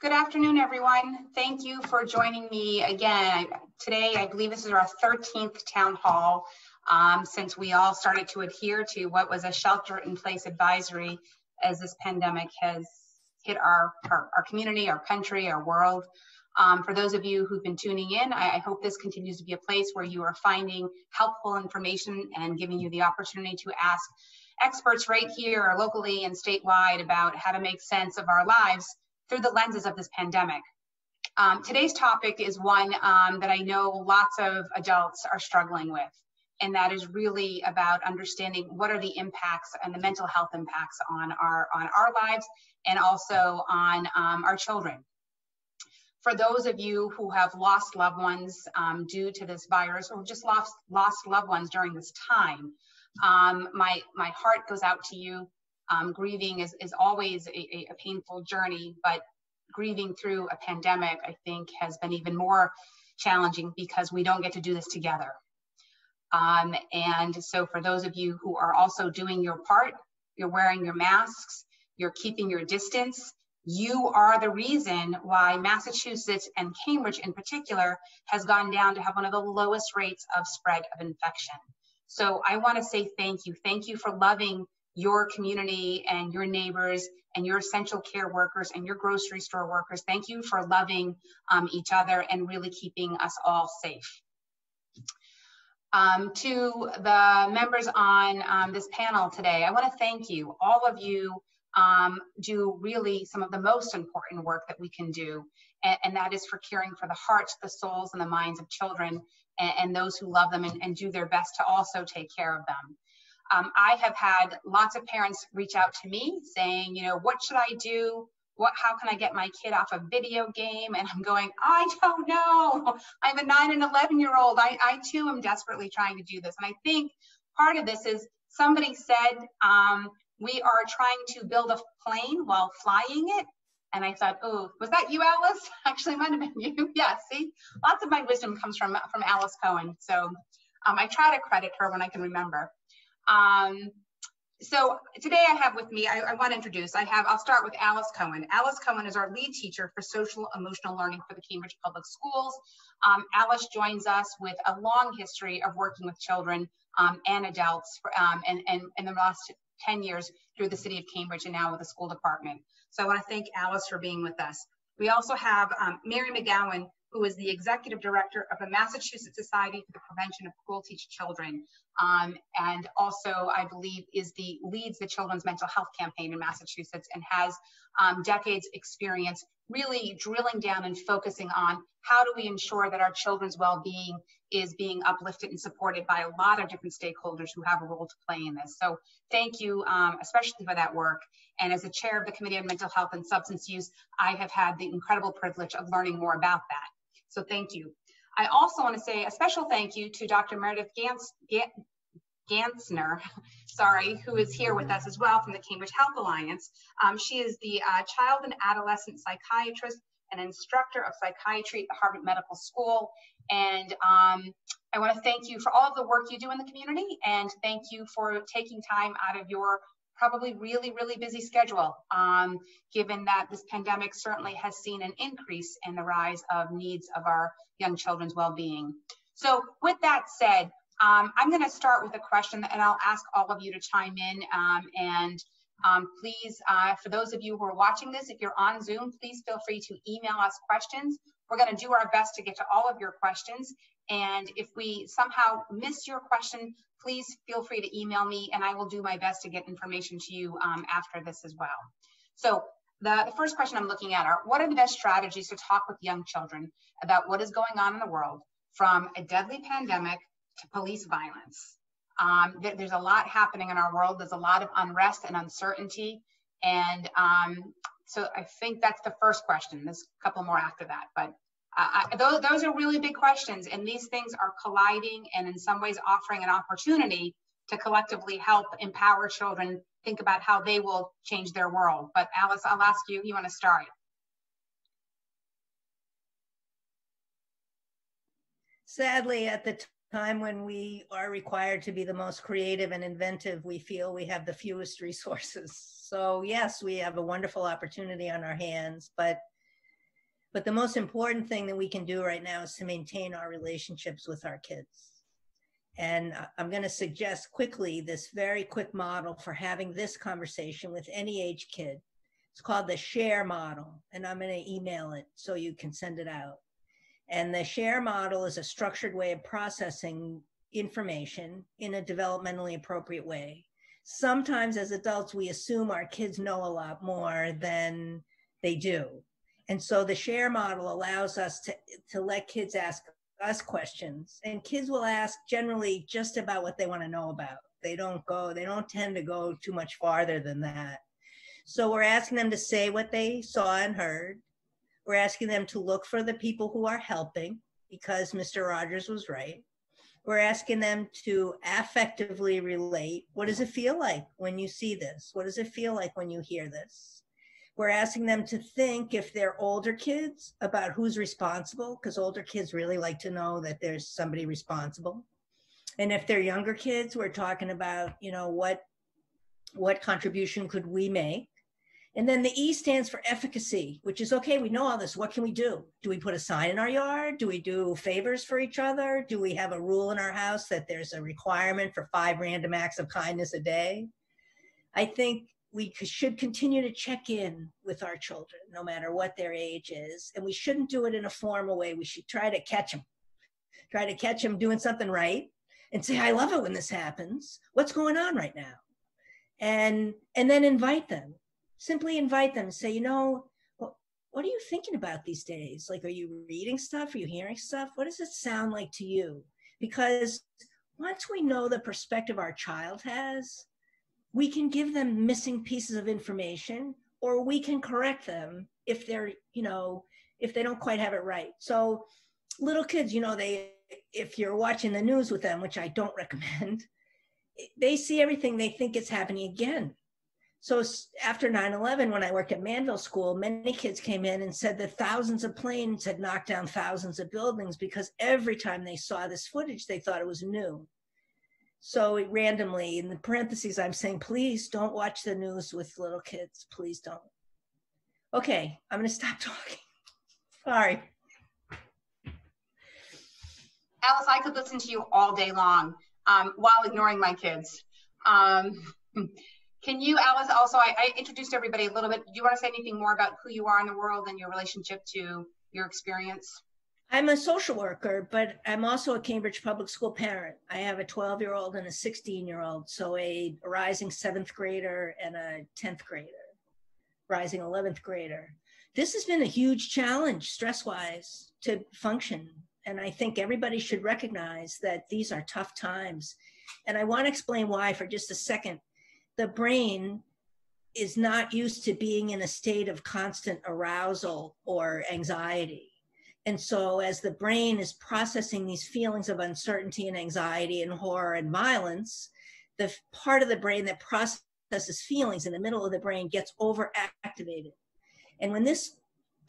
Good afternoon, everyone. Thank you for joining me again. Today, I believe this is our 13th town hall um, since we all started to adhere to what was a shelter in place advisory as this pandemic has hit our, our, our community, our country, our world. Um, for those of you who've been tuning in, I, I, hope this continues to be a place where you are finding helpful information and giving you the opportunity to ask experts right here locally and statewide about how to make sense of our lives through the lenses of this pandemic. Um, today's topic is one um, that I know lots of adults are struggling with, and that is really about understanding what are the impacts and the mental health impacts on our on our lives and also on um, our children. For those of you who have lost loved ones um, due to this virus or just lost lost loved ones during this time, um, my my heart goes out to you um, grieving is, is always a, a painful journey, but grieving through a pandemic, I think, has been even more challenging because we don't get to do this together. Um, and so, for those of you who are also doing your part, you're wearing your masks, you're keeping your distance, you are the reason why Massachusetts and Cambridge in particular has gone down to have one of the lowest rates of spread of infection. So I want to say thank you. Thank you for loving your community and your neighbors and your essential care workers and your grocery store workers. Thank you for loving um, each other and really keeping us all safe. Um, to the members on um, this panel today, I want to thank you. All of you um, do really some of the most important work that we can do, and, and, that is for caring for the hearts, the souls, and the minds of children and, and those who love them and, and do their best to also take care of them. Um, I have had lots of parents reach out to me saying, you know, what should I do? What, how can I get my kid off a video game? And I'm going, I don't know. I have a nine and 11 year old. I, I too am desperately trying to do this. And I think part of this is somebody said, um, we are trying to build a plane while flying it. And I thought, oh, was that you, Alice? Actually, might have been you. yeah, see, lots of my wisdom comes from, from Alice Cohen. So um, I try to credit her when I can remember. Um, so today I have with me, I, I, want to introduce, I have, I'll start with Alice Cohen. Alice Cohen is our lead teacher for social emotional learning for the Cambridge Public Schools. Um, Alice joins us with a long history of working with children um, and adults for, um, and, and, and the last 10 years through the city of Cambridge and now with the school department. So I want to thank Alice for being with us. We also have um, Mary McGeown, who is the executive director of the Massachusetts Society for the Prevention of Cruelty to Children. Um, and also, I believe, is the leads the Children's Mental Health Campaign in Massachusetts and has um, decades experience really drilling down and focusing on how do we ensure that our children's well-being is being uplifted and supported by a lot of different stakeholders who have a role to play in this. So thank you, um, especially for that work. And as the chair of the Committee on Mental Health and Substance Use, I have had the incredible privilege of learning more about that. So thank you. I also want to say a special thank you to Dr. Meredith Gans Gansner, sorry, who is here with us as well from the Cambridge Health Alliance. Um, she is the uh, child and adolescent psychiatrist and instructor of psychiatry at the Harvard Medical School. And um, I want to thank you for all of the work you do in the community and thank you for taking time out of your probably really, really busy schedule, um, given that this pandemic certainly has seen an increase in the rise of needs of our young children's well-being. So with that said, um, I'm going to start with a question and I'll ask all of you to chime in um, and um, please, uh, for those of you who are watching this, if you're on Zoom, please feel free to email us questions. We're going to do our best to get to all of your questions. And if we somehow miss your question, please feel free to email me and I will do my best to get information to you um, after this as well. So the, the first question I'm looking at are, what are the best strategies to talk with young children about what is going on in the world from a deadly pandemic to police violence? Um, th there's a lot happening in our world. There's a lot of unrest and uncertainty. And um, so I think that's the first question. There's a couple more after that, but uh, I, those, those are really big questions. And these things are colliding and in some ways offering an opportunity to collectively help empower children think about how they will change their world. But Alice, I'll ask you, you want to start? Sadly, at the time when we are required to be the most creative and inventive, we feel we have the fewest resources. So yes, we have a wonderful opportunity on our hands, but But the most important thing that we can do right now is to maintain our relationships with our kids. And I'm going to suggest quickly this very quick model for having this conversation with any age kid. It's called the share model, and I'm going to email it so you can send it out. And the share model is a structured way of processing information in a developmentally appropriate way. Sometimes as adults, we assume our kids know a lot more than they do. And so the share model allows us to, to let kids ask us questions. And kids will ask generally just about what they want to know about. They don't go, they don't tend to go too much farther than that. So we're asking them to say what they saw and heard. We're asking them to look for the people who are helping because Mr. Rogers was right. We're asking them to affectively relate. What does it feel like when you see this? What does it feel like when you hear this? We're asking them to think if they're older kids about who's responsible, because older kids really like to know that there's somebody responsible. And if they're younger kids, we're talking about, you know, what what contribution could we make? And then the E stands for efficacy, which is okay, we know all this. What can we do? Do we put a sign in our yard? Do we do favors for each other? Do we have a rule in our house that there's a requirement for five random acts of kindness a day? I think we should continue to check in with our children, no matter what their age is. And we shouldn't do it in a formal way. We should try to catch them, try to catch them doing something right and say, I love it when this happens. What's going on right now? And, and then invite them simply invite them say, you know, what, what are you thinking about these days? Like, are you reading stuff? Are you hearing stuff? What does it sound like to you? Because once we know the perspective our child has, we can give them missing pieces of information or we can correct them if they're, you know, if they don't quite have it right. So little kids, you know, they, if you're watching the news with them, which I don't recommend, they see everything, they think it's happening again. So after 9 11, when I worked at Manville School, many kids came in and said that thousands of planes had knocked down thousands of buildings because every time they saw this footage, they thought it was new. So randomly, in the parentheses, I'm saying, please don't watch the news with little kids. Please don't. Okay, I'm going to stop talking. Sorry. Alice, I could listen to you all day long um, while ignoring my kids. Um, can you, Alice, also, I, I, introduced everybody a little bit. Do you want to say anything more about who you are in the world and your relationship to your experience? I'm a social worker, but I'm also a Cambridge Public School parent. I have a 12 year old and a 16 year old, so a rising seventh grader and a 10th grader, rising 11th grader. This has been a huge challenge, stress wise, to function. And I think everybody should recognize that these are tough times. And I want to explain why for just a second the brain is not used to being in a state of constant arousal or anxiety. And so, as the brain is processing these feelings of uncertainty and anxiety and horror and violence, the part of the brain that processes feelings in the middle of the brain gets overactivated. And when this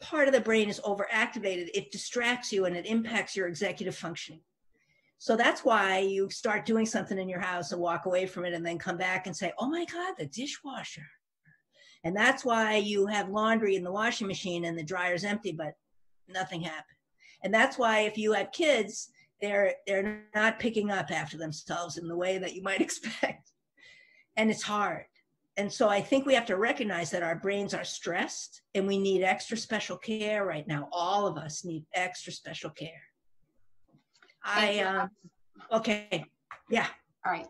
part of the brain is overactivated, it distracts you and it impacts your executive functioning. So that's why you start doing something in your house and walk away from it and then come back and say, oh my God, the dishwasher. And that's why you have laundry in the washing machine and the dryer's empty, but nothing happened. And that's why if you have kids, they're they're not picking up after themselves in the way that you might expect. And it's hard. And so I think we have to recognize that our brains are stressed and we need extra special care right now. All of us need extra special care. I, um, okay, yeah. All right,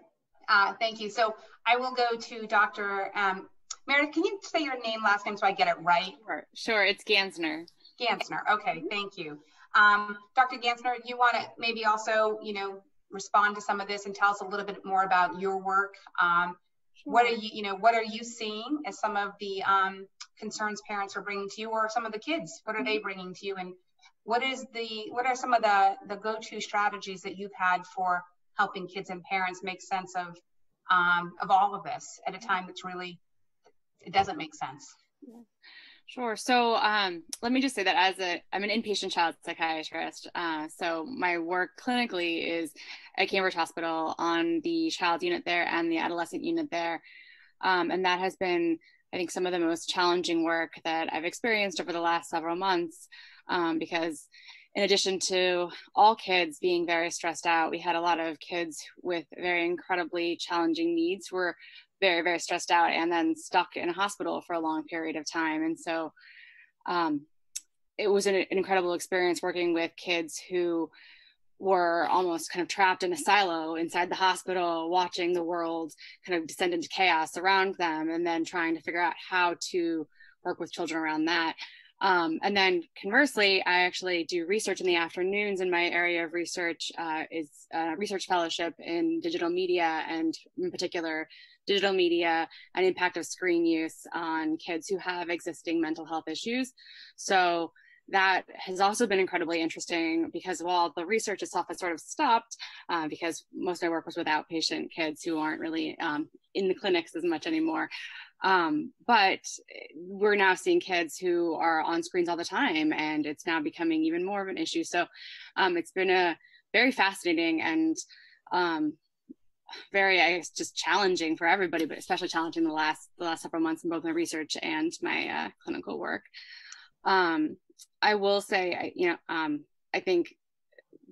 uh, thank you. So I will go to Dr. Um, Meredith, can you say your name, last name, so I get it right? Sure, sure. it's Gansner. Gansner, okay, thank you. Um, Dr. Gansner, you want to maybe also, you know, respond to some of this and tell us a little bit more about your work. Um, sure. What are you, you know, what are you seeing as some of the um, concerns parents are bringing to you, or some of the kids? What are they mm-hmm. bringing to you, and what is the what are some of the the go-to strategies that you've had for helping kids and parents make sense of um, of all of this at a time that's really it doesn't make sense Sure. So um, let me just say that as a, I'm an inpatient child psychiatrist. Uh, so my work clinically is at Cambridge Hospital on the child unit there and the adolescent unit there. Um, and that has been, I think, some of the most challenging work that I've experienced over the last several months um, because in addition to all kids being very stressed out, we had a lot of kids with very incredibly challenging needs who were very, very stressed out and then stuck in a hospital for a long period of time. And so um, it was an, an incredible experience working with kids who were almost kind of trapped in a silo inside the hospital, watching the world kind of descend into chaos around them, and then trying to figure out how to work with children around that. Um, and then conversely, I actually do research in the afternoons, and my area of research uh, is a research fellowship in digital media, and in particular, digital media and impact of screen use on kids who have existing mental health issues. So that has also been incredibly interesting because while the research itself has sort of stopped, uh, because most of my work was with outpatient kids who aren't really um, in the clinics as much anymore. Um, but we're now seeing kids who are on screens all the time, and it's now becoming even more of an issue. So um, it's been a very fascinating and um, very I guess just challenging for everybody, but especially challenging the last the last several months in both my research and my uh, clinical work. Um, I will say, you know, um, I think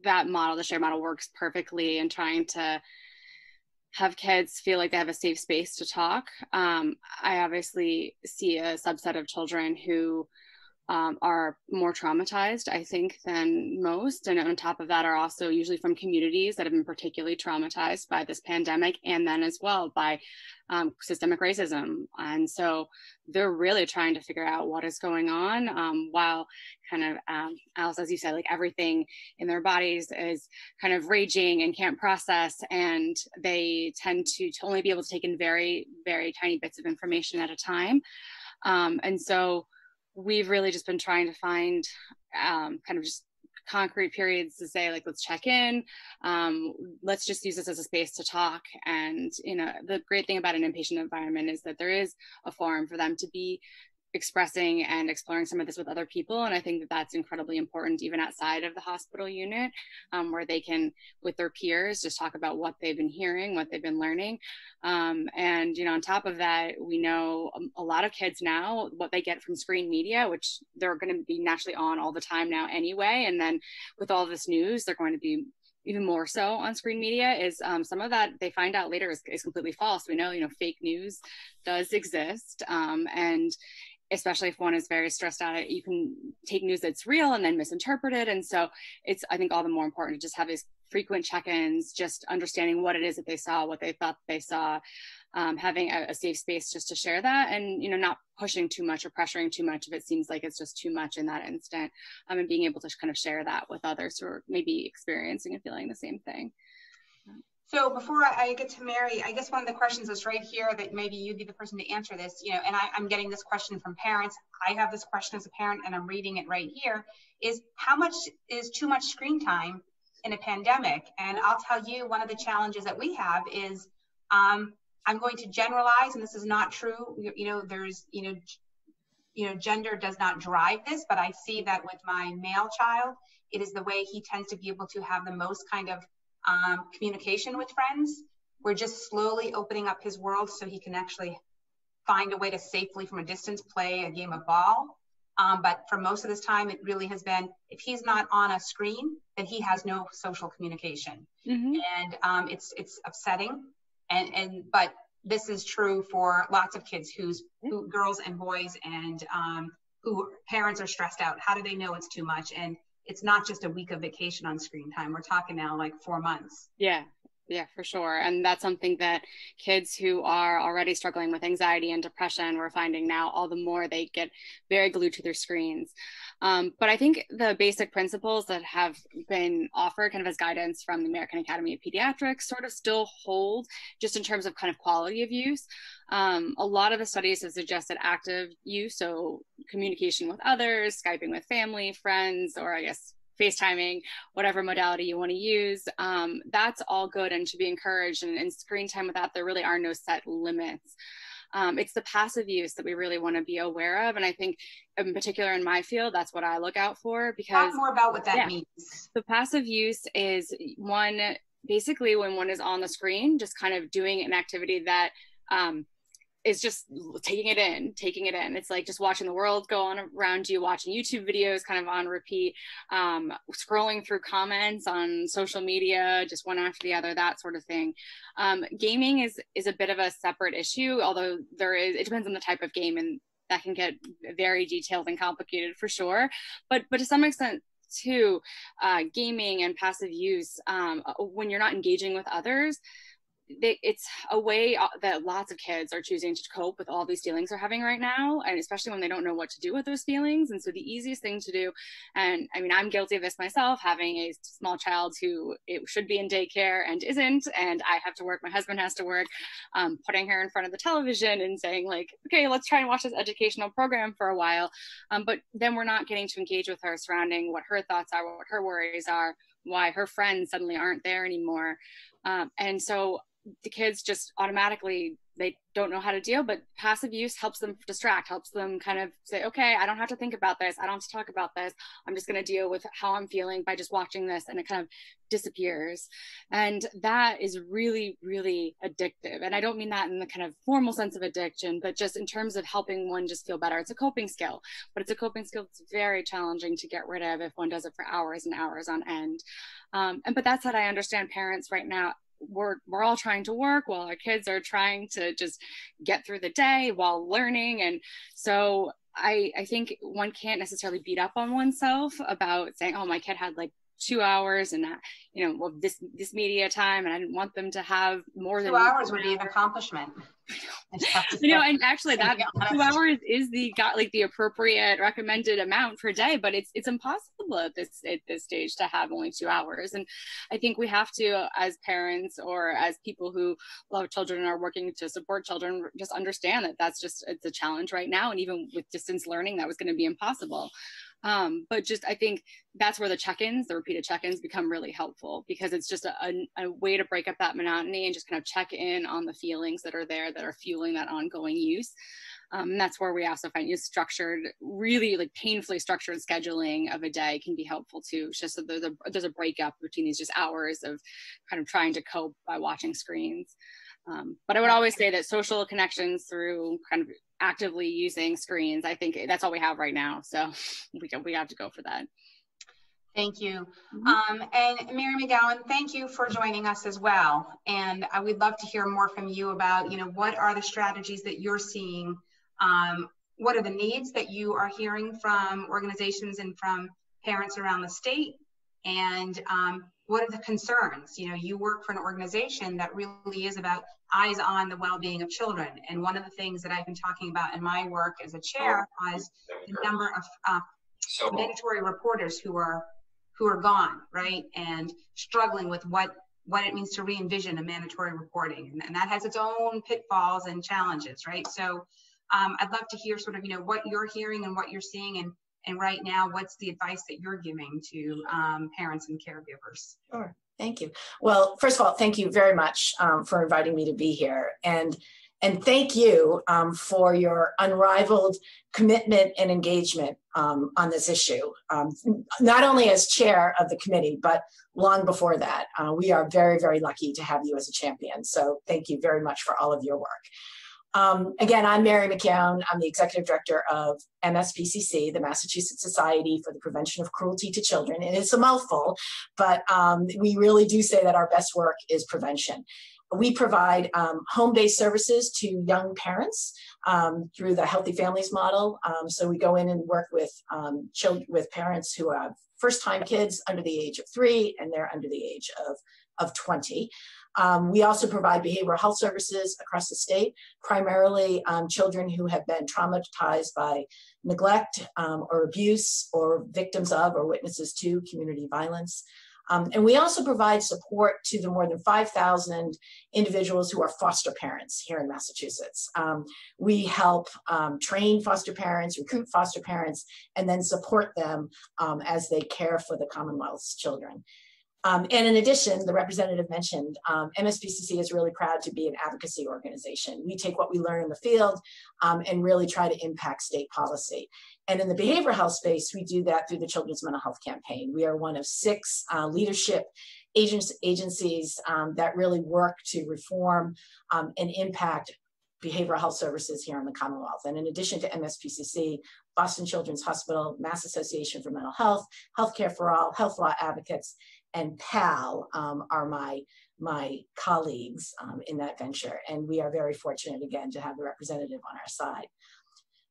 that model, the share model, works perfectly in trying to have kids feel like they have a safe space to talk. Um, I obviously see a subset of children who um, are more traumatized, I think, than most. And on top of that, are also usually from communities that have been particularly traumatized by this pandemic, and then as well by um, systemic racism. And so they're really trying to figure out what is going on um, while kind of, um, Alice, as you said, like everything in their bodies is kind of raging and can't process. And they tend to, to only be able to take in very, very tiny bits of information at a time. Um, and so, we've really just been trying to find um, kind of just concrete periods to say like let's check in um, let's just use this as a space to talk. And you know the great thing about an inpatient environment is that there is a forum for them to be expressing and exploring some of this with other people and i think that that's incredibly important even outside of the hospital unit um, where they can with their peers just talk about what they've been hearing what they've been learning um, and you know on top of that we know a lot of kids now what they get from screen media which they're going to be naturally on all the time now anyway and then with all this news they're going to be even more so on screen media is um, some of that they find out later is, is, completely false. We know, you know, fake news does exist. Um, and especially if one is very stressed out you can take news that's real and then misinterpret it. And so it's i think all the more important to just have these frequent check-ins just understanding what it is that they saw what they thought they saw um, having a, a, safe space just to share that and you know not pushing too much or pressuring too much if it seems like it's just too much in that instant um, and being able to kind of share that with others who are maybe experiencing and feeling the same thing so before I get to Mary, I guess one of the questions is right here that maybe you'd be the person to answer this, you know, and I, am getting this question from parents. I have this question as a parent and I'm reading it right here is how much is too much screen time in a pandemic? And I'll tell you one of the challenges that we have is um, I'm going to generalize and this is not true. You, you know, there's, you know, you know, gender does not drive this, but I see that with my male child, it is the way he tends to be able to have the most kind of um, communication with friends. We're just slowly opening up his world so he can actually find a way to safely from a distance play a game of ball. Um, but for most of this time, it really has been if he's not on a screen, then he has no social communication, mm-hmm. and um, it's it's upsetting. And and but this is true for lots of kids who's who girls and boys and um, who parents are stressed out. How do they know it's too much? And it's not just a week of vacation on screen time. We're talking now like four months. Yeah. Yeah, for sure. And that's something that kids who are already struggling with anxiety and depression, we're finding now all the more they get very glued to their screens. Um, but I think the basic principles that have been offered kind of as guidance from the American Academy of Pediatrics sort of still hold just in terms of kind of quality of use. Um, a lot of the studies have suggested active use, so communication with others, Skyping with family, friends, or I guess FaceTiming, whatever modality you want to use. Um, that's all good and should be encouraged. And in screen time with that, there really are no set limits. Um, it's the passive use that we really want to be aware of. And I think, in particular in my field, that's what I look out for because. Talk more about what that yeah, means. The passive use is one basically when one is on the screen, just kind of doing an activity that um, is just taking it in, taking it in. It's like just watching the world go on around you, watching YouTube videos kind of on repeat, um, scrolling through comments on social media, just one after the other, that sort of thing. Um, gaming is is a bit of a separate issue, although there is it depends on the type of game and that can get very detailed and complicated for sure. But but to some extent, too, uh, gaming and passive use um, when you're not engaging with others they, it's a way uh, that lots of kids are choosing to cope with all these feelings they're having right now and especially when they don't know what to do with those feelings and so the easiest thing to do and i mean i'm guilty of this myself having a small child who it should be in daycare and isn't and i have to work my husband has to work um, putting her in front of the television and saying like okay let's try and watch this educational program for a while um, but then we're not getting to engage with her surrounding what her thoughts are what her worries are why her friends suddenly aren't there anymore um, and so the kids just automatically they don't know how to deal but passive use helps them distract helps them kind of say okay i don't have to think about this. I don't have to talk about this. I'm just going to deal with how i'm feeling by just watching this and it kind of disappears. And that is really really addictive. And i don't mean that in the kind of formal sense of addiction but just in terms of helping one just feel better. It's a coping skill but it's a coping skill that's very challenging to get rid of if one does it for hours and hours on end. Um, and but that's what i understand parents right now we're we're all trying to work while our kids are trying to just get through the day while learning. And so I, I think one can't necessarily beat up on oneself about saying, oh, my kid had like two hours and that, you know, well, this this media time, and I didn't want them to have more two than two hours would be an accomplishment. you know, and actually that two hours is the got like the appropriate recommended amount per day, but it's it's impossible at this at this stage to have only two hours. And I think we have to, as parents or as people who love children and are working to support children, just understand that that's just it's a challenge right now. And even with distance learning, that was going to be impossible. Um, but just I think that's where the check-ins, the repeated check-ins, become really helpful because it's just a, a, a, way to break up that monotony and just kind of check in on the feelings that are there that are fueling that ongoing use. Um, and that's where we also find use structured, really like painfully structured scheduling of a day can be helpful too. It's just that there's a there's a breakup between these just hours of kind of trying to cope by watching screens. Um, but I would always say that social connections through kind of actively using screens, I think that's all we have right now. So we, we have to go for that. Thank you. Mm -hmm. um, and Mary McGeown, thank you for joining us as well. And I would love to hear more from you about, you know, what are the strategies that you're seeing? Um, what are the needs that you are hearing from organizations and from parents around the state? And um, what are the concerns? You know, you work for an organization that really is about eyes on the well-being of children. And one of the things that I've been talking about in my work as a chair is the number of uh, mandatory reporters who are who are gone, right, and struggling with what what it means to re-envision a mandatory reporting, and, and that has its own pitfalls and challenges, right? So, um, I'd love to hear sort of you know what you're hearing and what you're seeing, and and right now, what's the advice that you're giving to um, parents and caregivers? Sure. Thank you. Well, first of all, thank you very much um, for inviting me to be here. And and thank you um, for your unrivaled commitment and engagement um, on this issue, um, not only as chair of the committee, but long before that. Uh, we are very, very lucky to have you as a champion. So thank you very much for all of your work. Um, again, I'm Mary McGeown. I'm the executive director of MSPCC, the Massachusetts Society for the Prevention of Cruelty to Children. And it's a mouthful, but um, we really do say that our best work is prevention. We provide um, home-based services to young parents um, through the Healthy Families model. Um, so we go in and work with um, children, with parents who have first-time kids under the age of three, and they're under the age of of 20. Um, we also provide behavioral health services across the state, primarily um, children who have been traumatized by neglect um, or abuse or victims of or witnesses to community violence. Um, and we also provide support to the more than 5,000 individuals who are foster parents here in Massachusetts. Um, we help um, train foster parents, recruit foster parents, and then support them as they care for the Commonwealth's children. Um, and in addition, the representative mentioned, um, MSPCC is really proud to be an advocacy organization. We take what we learn in the field um, and really try to impact state policy. And in the behavioral health space, we do that through the Children's Mental Health Campaign. We are one of six uh, leadership agencies um, that really work to reform um, and impact behavioral health services here in the Commonwealth. And in addition to MSPCC, Boston Children's Hospital, Mass Association for Mental Health, Healthcare for All, Health Law Advocates, and PAL um, are my, my colleagues um, in that venture. And we are very fortunate again to have the representative on our side.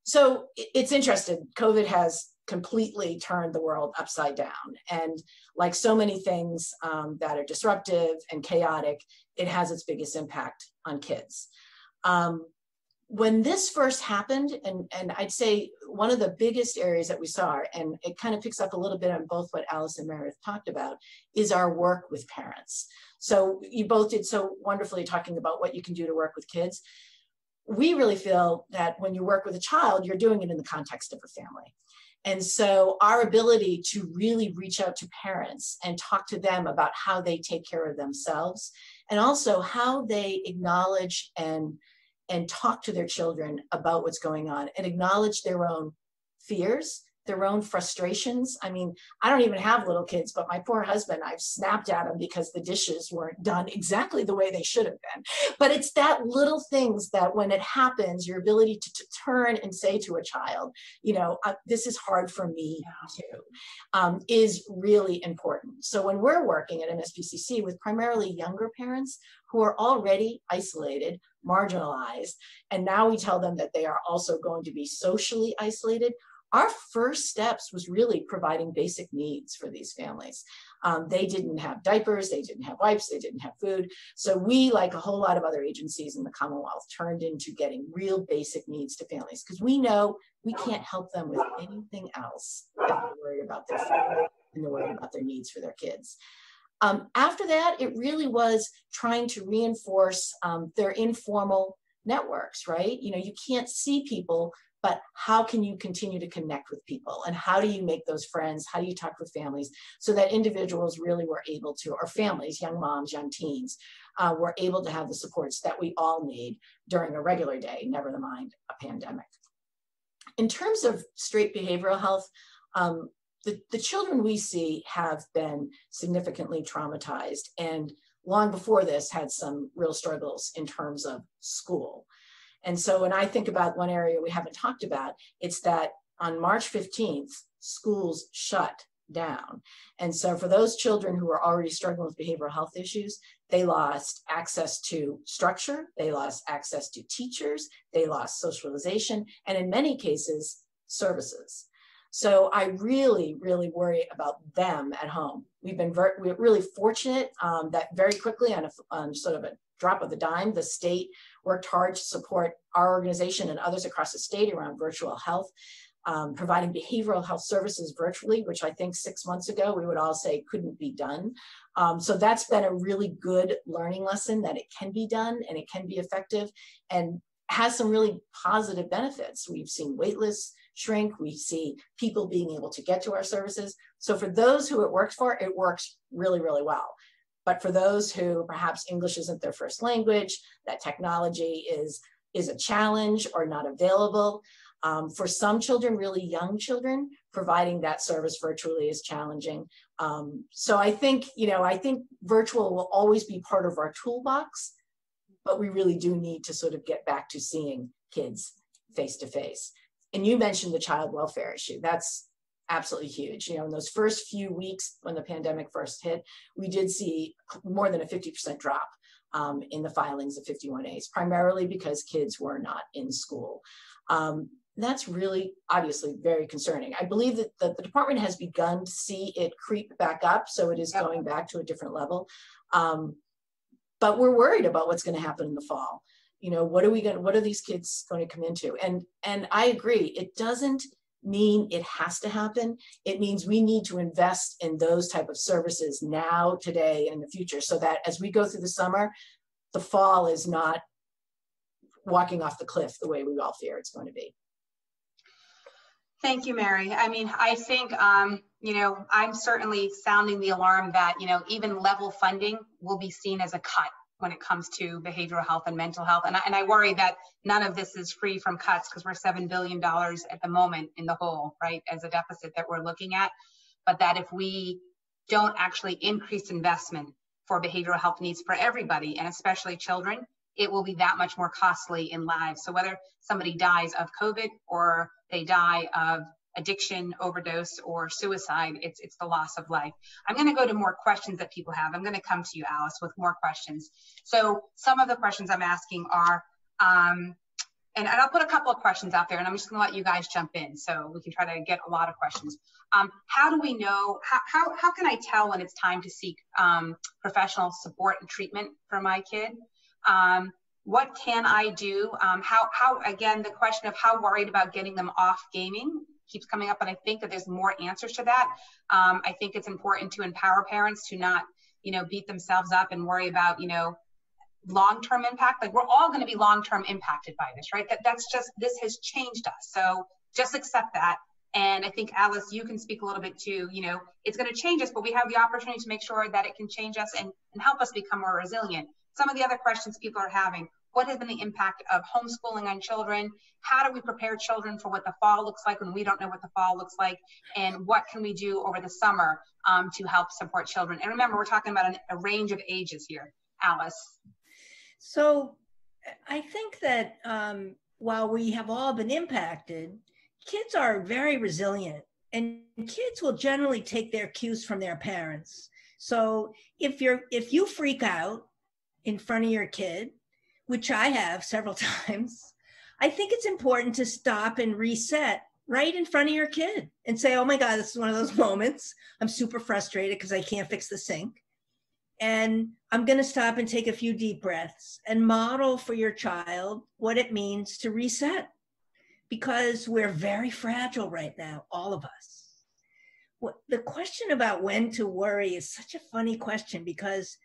So it's interesting, COVID has completely turned the world upside down. And like so many things um, that are disruptive and chaotic, it has its biggest impact on kids. When this first happened, and, and I'd say one of the biggest areas that we saw, and it kind of picks up a little bit on both what Alice and Meredith talked about, is our work with parents. So you both did so wonderfully talking about what you can do to work with kids. We really feel that when you work with a child, you're doing it in the context of a family. And so our ability to really reach out to parents and talk to them about how they take care of themselves and also how they acknowledge and and talk to their children about what's going on and acknowledge their own fears their own frustrations. I mean, I don't even have little kids, but my poor husband, I've snapped at him because the dishes weren't done exactly the way they should have been. But it's that little things that when it happens, your ability to, to turn and say to a child, you know, uh, this is hard for me too, um, is really important. So when we're working at MSPCC with primarily younger parents who are already isolated, marginalized, and now we tell them that they are also going to be socially isolated, our first steps was really providing basic needs for these families. Um, they didn't have diapers, they didn't have wipes, they didn't have food. So we, like a whole lot of other agencies in the Commonwealth, turned into getting real basic needs to families because we know we can't help them with anything else if they're worried about their food and they're worried about their needs for their kids. Um, after that, it really was trying to reinforce um, their informal networks, right? You know, you can't see people but how can you continue to connect with people? And how do you make those friends? How do you talk with families? So that individuals really were able to or families young moms young teens uh, were able to have the supports that we all need during a regular day never the mind a pandemic. In terms of straight behavioral health um, the, the children we see have been significantly traumatized and long before this had some real struggles in terms of school and so when I think about one area we haven't talked about, it's that on March 15th, schools shut down. And so for those children who are already struggling with behavioral health issues, they lost access to structure, they lost access to teachers, they lost socialization, and in many cases, services. So I really, really worry about them at home. We've been very, we're really fortunate um, that very quickly on, a, on sort of a drop of the dime, the state worked hard to support our organization and others across the state around virtual health, um, providing behavioral health services virtually, which I think six months ago we would all say couldn't be done. Um, so that's been a really good learning lesson that it can be done and it can be effective and has some really positive benefits. We've seen waitlists shrink, we see people being able to get to our services. So for those who it works for, it works really, really well. But for those who perhaps English isn't their first language, that technology is, is a challenge or not available. Um, for some children, really young children, providing that service virtually is challenging. Um, so I think, you know, I think virtual will always be part of our toolbox, but we really do need to sort of get back to seeing kids face to face. And you mentioned the child welfare issue. That's absolutely huge. You know, in those first few weeks when the pandemic first hit, we did see more than a 50% drop um, in the filings of 51As, primarily because kids were not in school. Um, that's really obviously very concerning. I believe that the, the, department has begun to see it creep back up, so it is yep. going back to a different level. Um, but we're worried about what's going to happen in the fall. You know, what are we going? What are these kids going to come into? And and I agree, it doesn't mean it has to happen. It means we need to invest in those type of services now, today, and in the future, so that as we go through the summer, the fall is not walking off the cliff the way we all fear it's going to be. Thank you, Mary. I mean, I think, um, you know, I'm certainly sounding the alarm that, you know, even level funding will be seen as a cut when it comes to behavioral health and mental health. And I, and I worry that none of this is free from cuts because we're $7 billion at the moment in the hole, right, as a deficit that we're looking at. But that if we don't actually increase investment for behavioral health needs for everybody, and especially children, it will be that much more costly in lives. So whether somebody dies of COVID or they die of addiction, overdose, or suicide, it's, it's the loss of life. I'm going to go to more questions that people have. I'm going to come to you, Alice, with more questions. So some of the questions I'm asking are, um, and, and, I'll put a couple of questions out there and I'm just gonna let you guys jump in so we can try to get a lot of questions. Um, how do we know, how, how, how can I tell when it's time to seek um, professional support and treatment for my kid? Um, what can I do? Um, how, how, again, the question of how worried about getting them off gaming keeps coming up and I think that there's more answers to that. Um, I think it's important to empower parents to not, you know, beat themselves up and worry about, you know, long-term impact. Like we're all going to be long-term impacted by this right? That that's just this has changed us. So just accept that. And i think alice you can speak a little bit too you know it's going to change us but we have the opportunity to make sure that it can change us and, and help us become more resilient. Some of the other questions people are having what has been the impact of homeschooling on children? How do we prepare children for what the fall looks like when we don't know what the fall looks like? And what can we do over the summer um, to help support children? And remember we're talking about an, a range of ages here. Alice? So I think that um, while we have all been impacted, kids are very resilient and kids will generally take their cues from their parents. So if you're if you freak out in front of your kid, which I have several times, I think it's important to stop and reset right in front of your kid and say, "Oh my god, this is one of those moments. I'm super frustrated because I can't fix the sink." And I'm going to stop and take a few deep breaths and model for your child what it means to reset because we're very fragile right now, all of us. What, the question about when to worry is such a funny question because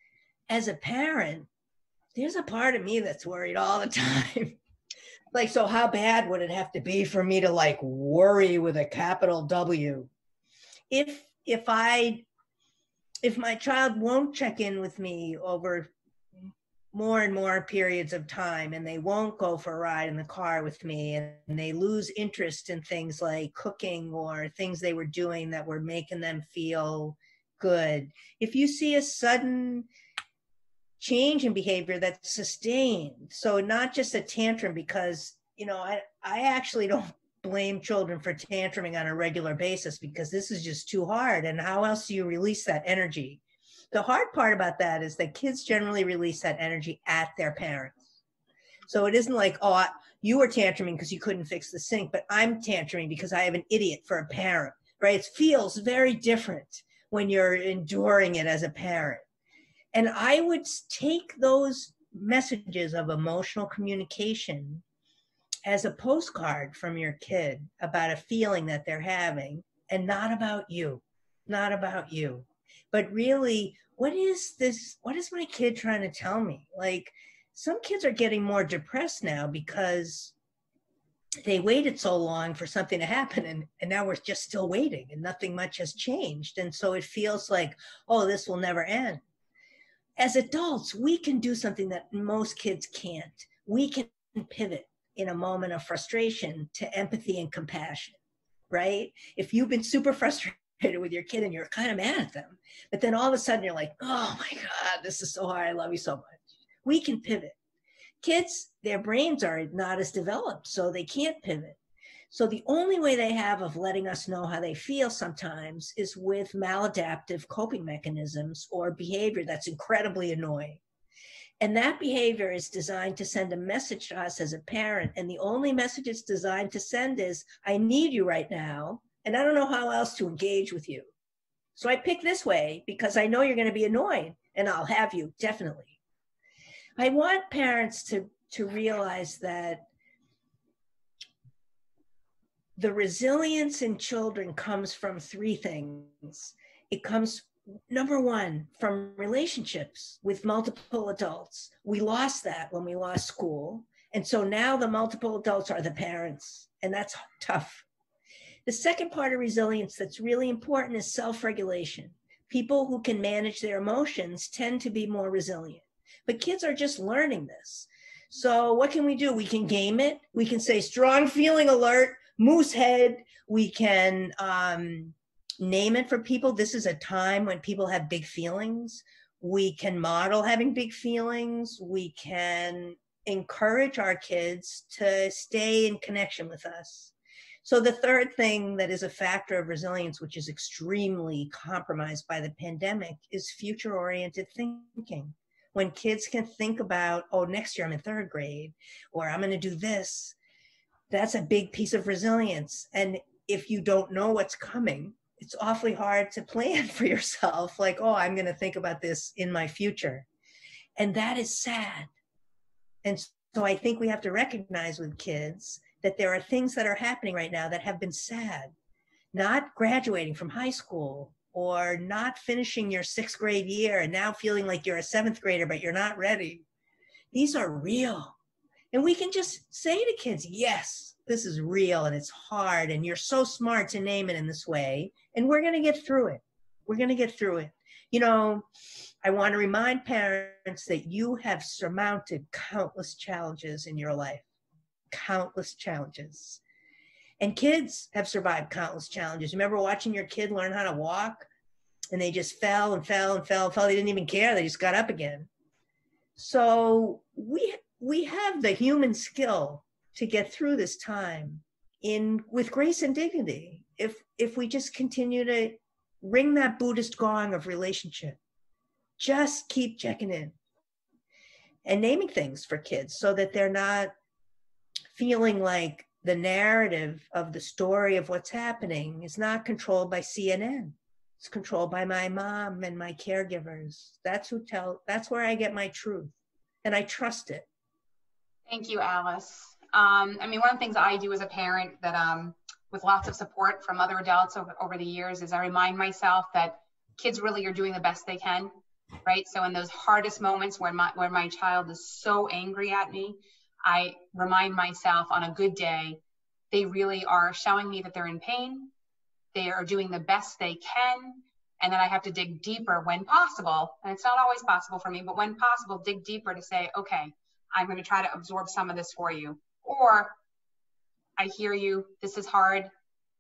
as a parent, there's a part of me that's worried all the time. like, so how bad would it have to be for me to like worry with a capital W? If if I if my child won't check in with me over more and more periods of time and they won't go for a ride in the car with me and they lose interest in things like cooking or things they were doing that were making them feel good if you see a sudden change in behavior that's sustained so not just a tantrum because you know i i actually don't blame children for tantruming on a regular basis because this is just too hard. And how else do you release that energy? The hard part about that is that kids generally release that energy at their parents. So it isn't like, oh, you were tantruming because you couldn't fix the sink, but I'm tantruming because I have an idiot for a parent, right? It feels very different when you're enduring it as a parent. And I would take those messages of emotional communication as a postcard from your kid about a feeling that they're having and not about you, not about you, but really, what is this? What is my kid trying to tell me? Like, some kids are getting more depressed now because they waited so long for something to happen and, and now we're just still waiting and nothing much has changed. And so it feels like, oh, this will never end. As adults, we can do something that most kids can't. We can pivot in a moment of frustration to empathy and compassion, right? If you've been super frustrated with your kid and you're kind of mad at them, but then all of a sudden you're like, oh my God, this is so hard. I love you so much. We can pivot. Kids, their brains are not as developed, so they can't pivot. So the only way they have of letting us know how they feel sometimes is with maladaptive coping mechanisms or behavior that's incredibly annoying. And that behavior is designed to send a message to us as a parent. And the only message it's designed to send is, I need you right now. And I don't know how else to engage with you. So I pick this way because I know you're going to be annoyed and I'll have you definitely. I want parents to, to realize that the resilience in children comes from three things. It comes number one, from relationships with multiple adults. We lost that when we lost school. And so now the multiple adults are the parents, and that's tough. The second part of resilience that's really important is self regulation. People who can manage their emotions tend to be more resilient, but kids are just learning this. So, what can we do? We can game it. We can say strong feeling alert, moose head. We can um, name it for people. This is a time when people have big feelings. We can model having big feelings. We can encourage our kids to stay in connection with us. So, the third thing that is a factor of resilience, which is extremely compromised by the pandemic, is future oriented thinking. When kids can think about, oh, next year I'm in third grade, or I'm going to do this, that's a big piece of resilience. And if you don't know what's coming, it's awfully hard to plan for yourself like, oh, I'm going to think about this in my future. And that is sad. And so I think we have to recognize with kids that there are things that are happening right now that have been sad. Not graduating from high school or not finishing your sixth grade year and now feeling like you're a seventh grader, but you're not ready. These are real. And we can just say to kids, yes, this is real and it's hard, and you're so smart to name it in this way. And we're going to get through it. We're going to get through it. You know, I want to remind parents that you have surmounted countless challenges in your life, countless challenges. And kids have survived countless challenges. Remember watching your kid learn how to walk and they just fell and fell and fell and fell. They didn't even care. They just got up again. So we we have the human skill to get through this time in with grace and dignity if if we just continue to ring that buddhist gong of relationship just keep checking in and naming things for kids so that they're not feeling like the narrative of the story of what's happening is not controlled by CNN. It's controlled by my mom and my caregivers. That's who tell that's where I get my truth. And I trust it. Thank you, Alice. Um, I mean, one of the things I do as a parent that, um, with lots of support from other adults over, over the years, is I remind myself that kids really are doing the best they can, right? So in those hardest moments when my when my child is so angry at me, I remind myself on a good day, they really are showing me that they're in pain. They are doing the best they can. And then I have to dig deeper when possible. And it's not always possible for me, but when possible, dig deeper to say, okay, I'm going to try to absorb some of this for you. Or I hear you, this is hard.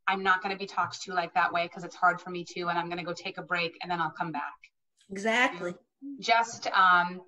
I'm not going to be talked to like that way because it's hard for me too. And I'm going to go take a break and then I'll come back. Exactly. Just um,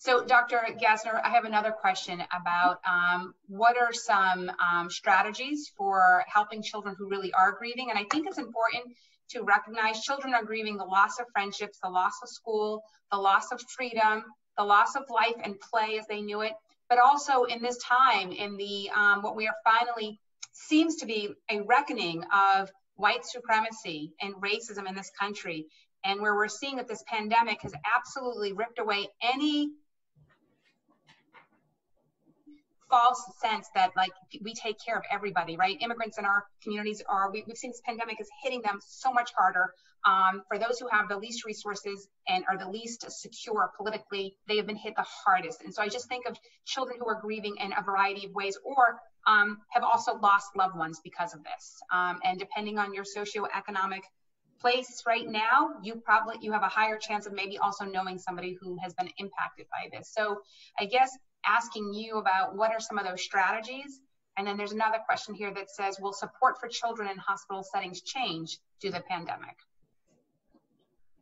so, Dr. Gansner, I have another question about um, what are some um, strategies for helping children who really are grieving? And I think it's important to recognize children are grieving the loss of friendships, the loss of school, the loss of freedom, the loss of life and play as they knew it, but also in this time, in the um, what we are finally seems to be a reckoning of white supremacy and racism in this country, and where we're seeing that this pandemic has absolutely ripped away any false sense that like we take care of everybody, right? Immigrants in our communities are, we, have seen this pandemic is hitting them so much harder. Um, for those who have the least resources and are the least secure politically, they have been hit the hardest. And so I just think of children who are grieving in a variety of ways or um, have also lost loved ones because of this. Um, and depending on your socioeconomic place right now, you probably you have a higher chance of maybe also knowing somebody who has been impacted by this. So I guess asking you about what are some of those strategies. And then there's another question here that says, will support for children in hospital settings change due to the pandemic?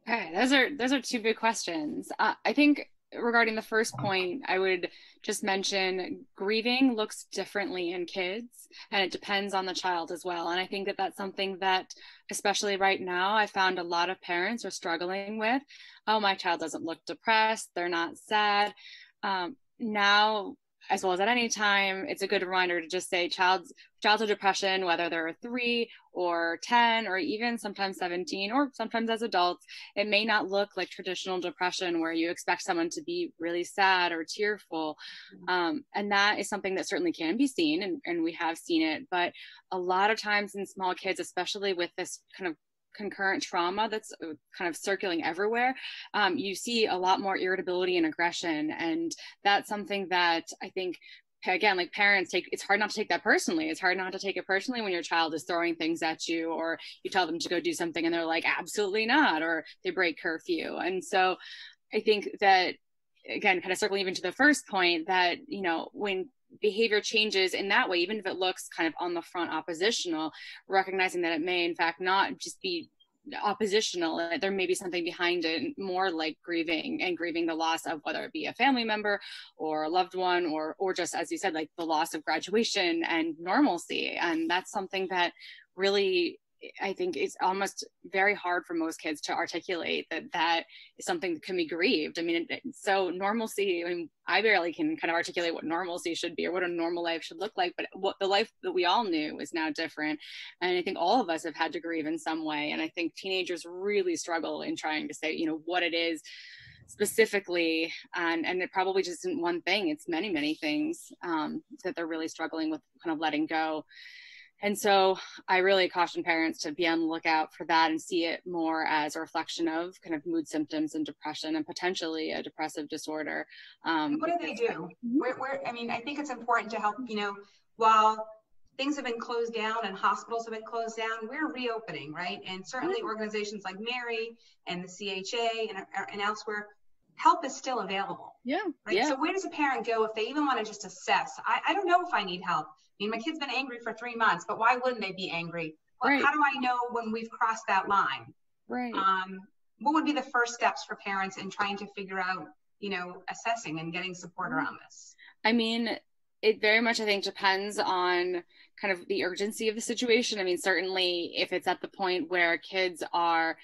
Okay, those are those are two big questions. Uh, I think regarding the first point, I would just mention grieving looks differently in kids and it depends on the child as well. And I think that that's something that, especially right now, I found a lot of parents are struggling with. Oh, my child doesn't look depressed, they're not sad. Um, now as well as at any time it's a good reminder to just say child's childhood depression whether they're three or 10 or even sometimes 17 or sometimes as adults it may not look like traditional depression where you expect someone to be really sad or tearful mm-hmm. um, and that is something that certainly can be seen and, and we have seen it but a lot of times in small kids especially with this kind of concurrent trauma that's uh, kind of circulating everywhere, um, you see a lot more irritability and aggression. And that's something that I think again like parents take it's hard not to take that personally it's hard not to take it personally when your child is throwing things at you or you tell them to go do something and they're like absolutely not or they break curfew and so i think that again kind of circling even to the first point that you know when behavior changes in that way, even if it looks kind of on the front oppositional, recognizing that it may in fact not just be oppositional there may be something behind it more like grieving and grieving the loss of whether it be a family member or a loved one or or just as you said like the loss of graduation and normalcy. And that's something that really I think it's almost very hard for most kids to articulate that that is something that can be grieved. I mean, so normalcy, I mean, I barely can kind of articulate what normalcy should be or what a normal life should look like, but what the life that we all knew is now different. And I think all of us have had to grieve in some way. And I think teenagers really struggle in trying to say, you know, what it is specifically and and it probably just isn't one thing it's many many things um, that they're really struggling with kind of letting go and so I really caution parents to be on the lookout for that and see it more as a reflection of kind of mood symptoms and depression and potentially a depressive disorder. Um, what do they do? Mhm. Where, where, I mean, I think it's important to help, you know, while things have been closed down and hospitals have been closed down, we're reopening, right? And certainly mm-hmm. organizations like Mary and the CHA and, uh, and elsewhere, help is still available. Yeah. Right. Yeah. So where does a parent go if they even want to just assess? I, I don't know if I need help. I mean, my kid's been angry for three months, but why wouldn't they be angry? Well, right. How do I know when we've crossed that line? Right. Um, what would be the first steps for parents in trying to figure out, you know, assessing and getting support around this? I mean, it very much, I think, depends on kind of the urgency of the situation. I mean, certainly if it's at the point where kids are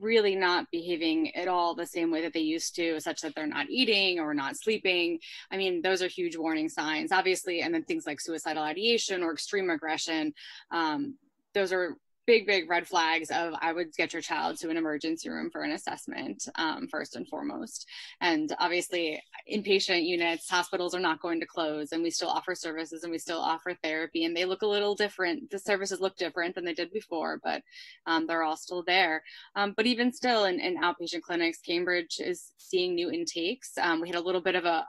really not behaving at all the same way that they used to, such that they're not eating or not sleeping. I mean, those are huge warning signs, obviously. And then things like suicidal ideation or extreme aggression. Um, those are big, big red flags of I would get your child to an emergency room for an assessment um, first and foremost. And obviously, inpatient units, hospitals are not going to close, and we still offer services and we still offer therapy, and they look a little different. The services look different than they did before, but um, they're all still there. Um, but even still, in, in, outpatient clinics, Cambridge is seeing new intakes. Um, we had a little bit of a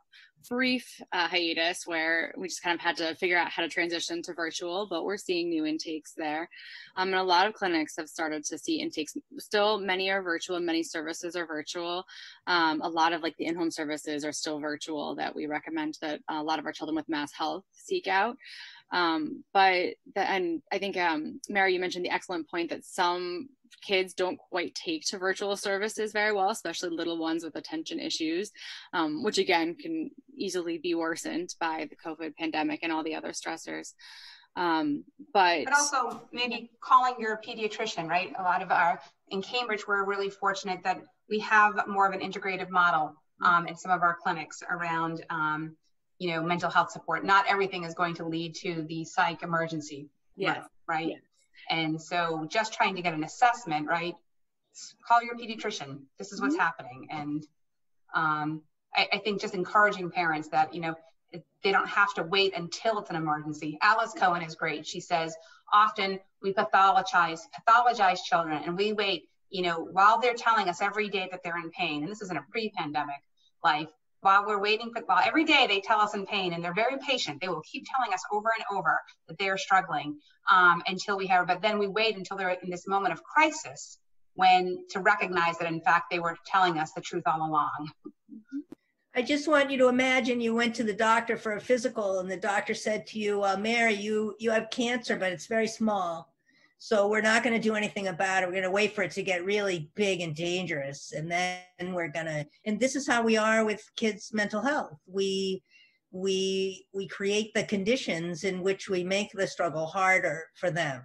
brief uh, hiatus where we just kind of had to figure out how to transition to virtual, but we're seeing new intakes there. Um, and a lot of clinics have started to see intakes. Still, many are virtual, and many services are virtual. Um, a lot of like the in-home services are still virtual that we recommend that a lot of our children with MassHealth seek out. Um, but the, and I think um, Mary, you mentioned the excellent point that some kids don't quite take to virtual services very well, especially little ones with attention issues, um, which again can easily be worsened by the COVID pandemic and all the other stressors. Um, but, but also maybe calling your pediatrician, right? A lot of our in Cambridge, we're really fortunate that we have more of an integrative model um, in some of our clinics around, um, you know, mental health support. Not everything is going to lead to the psych emergency, yes. right? Yes. And so just trying to get an assessment, right? Call your pediatrician. This is what's mm-hmm. happening. And um, I, I, think just encouraging parents that, you know, they don't have to wait until it's an emergency. Alice Cohen is great. She says, often we pathologize, pathologize children and we wait, you know, while they're telling us every day that they're in pain. And this is in a pre-pandemic life while we're waiting for, while every day they tell us in pain and they're very patient. They will keep telling us over and over that they are struggling um, until we have, but then we wait until they're in this moment of crisis when to recognize that in fact they were telling us the truth all along. I just want you to imagine you went to the doctor for a physical and the doctor said to you, uh, Mary, you, you have cancer, but it's very small. So we're not going to do anything about it. We're going to wait for it to get really big and dangerous. And then we're going to, and this is how we are with kids' mental health. We, we, we create the conditions in which we make the struggle harder for them.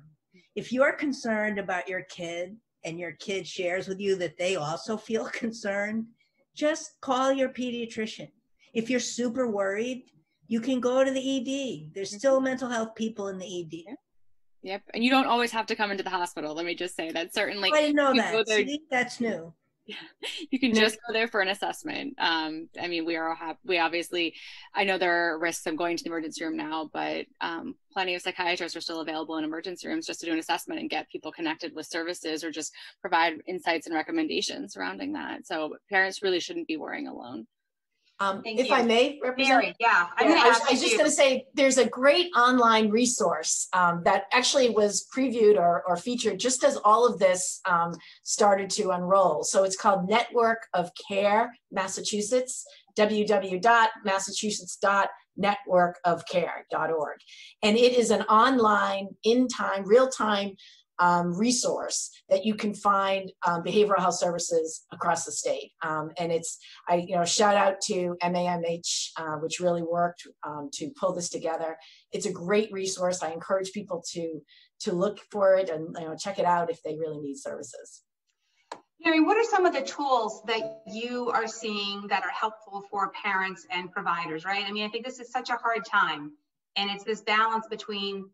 If you're concerned about your kid and your kid shares with you that they also feel concerned, just call your pediatrician. If you're super worried, you can go to the ED. There's still mm-hmm. mental health people in the ED. Yep. And you don't always have to come into the hospital. Let me just say that certainly. I didn't know that. See, that's new. Yeah. You can just go there for an assessment. Um, I mean, we are we obviously, I know there are risks of going to the emergency room now, but um, plenty of psychiatrists are still available in emergency rooms just to do an assessment and get people connected with services or just provide insights and recommendations surrounding that. So parents really shouldn't be worrying alone. Um, if you. I may, Mary, yeah. I, yeah, I was, I was just going to say there's a great online resource um, that actually was previewed or, or, featured just as all of this um, started to unroll. So it's called Network of Care Massachusetts, www.massachusetts.networkofcare.org. And it is an online, in time, real time um, resource that you can find um, behavioral health services across the state. Um, and it's, I, you know, shout out to MAMH, uh, which really worked um, to pull this together. It's a great resource. I encourage people to, to look for it and, you know, check it out if they really need services. Mary, what are some of the tools that you are seeing that are helpful for parents and providers, right? I mean, I think this is such a hard time. And it's this balance between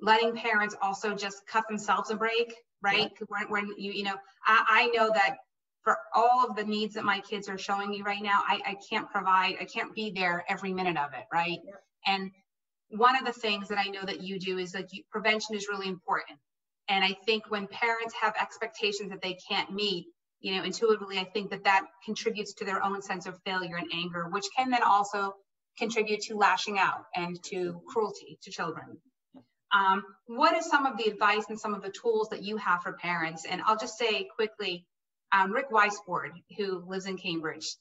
letting parents also just cut themselves a break, right? Yeah. When, when, you, you know, I, I, know that for all of the needs that my kids are showing me right now, I, I can't provide, I can't be there every minute of it, right? Yeah. And one of the things that I know that you do is that you, prevention is really important. And I think when parents have expectations that they can't meet, you know, intuitively, I think that that contributes to their own sense of failure and anger, which can then also contribute to lashing out and to cruelty to children. Um, what is some of the advice and some of the tools that you have for parents? And I'll just say quickly, um, Rick Weissbourd, who lives in Cambridge,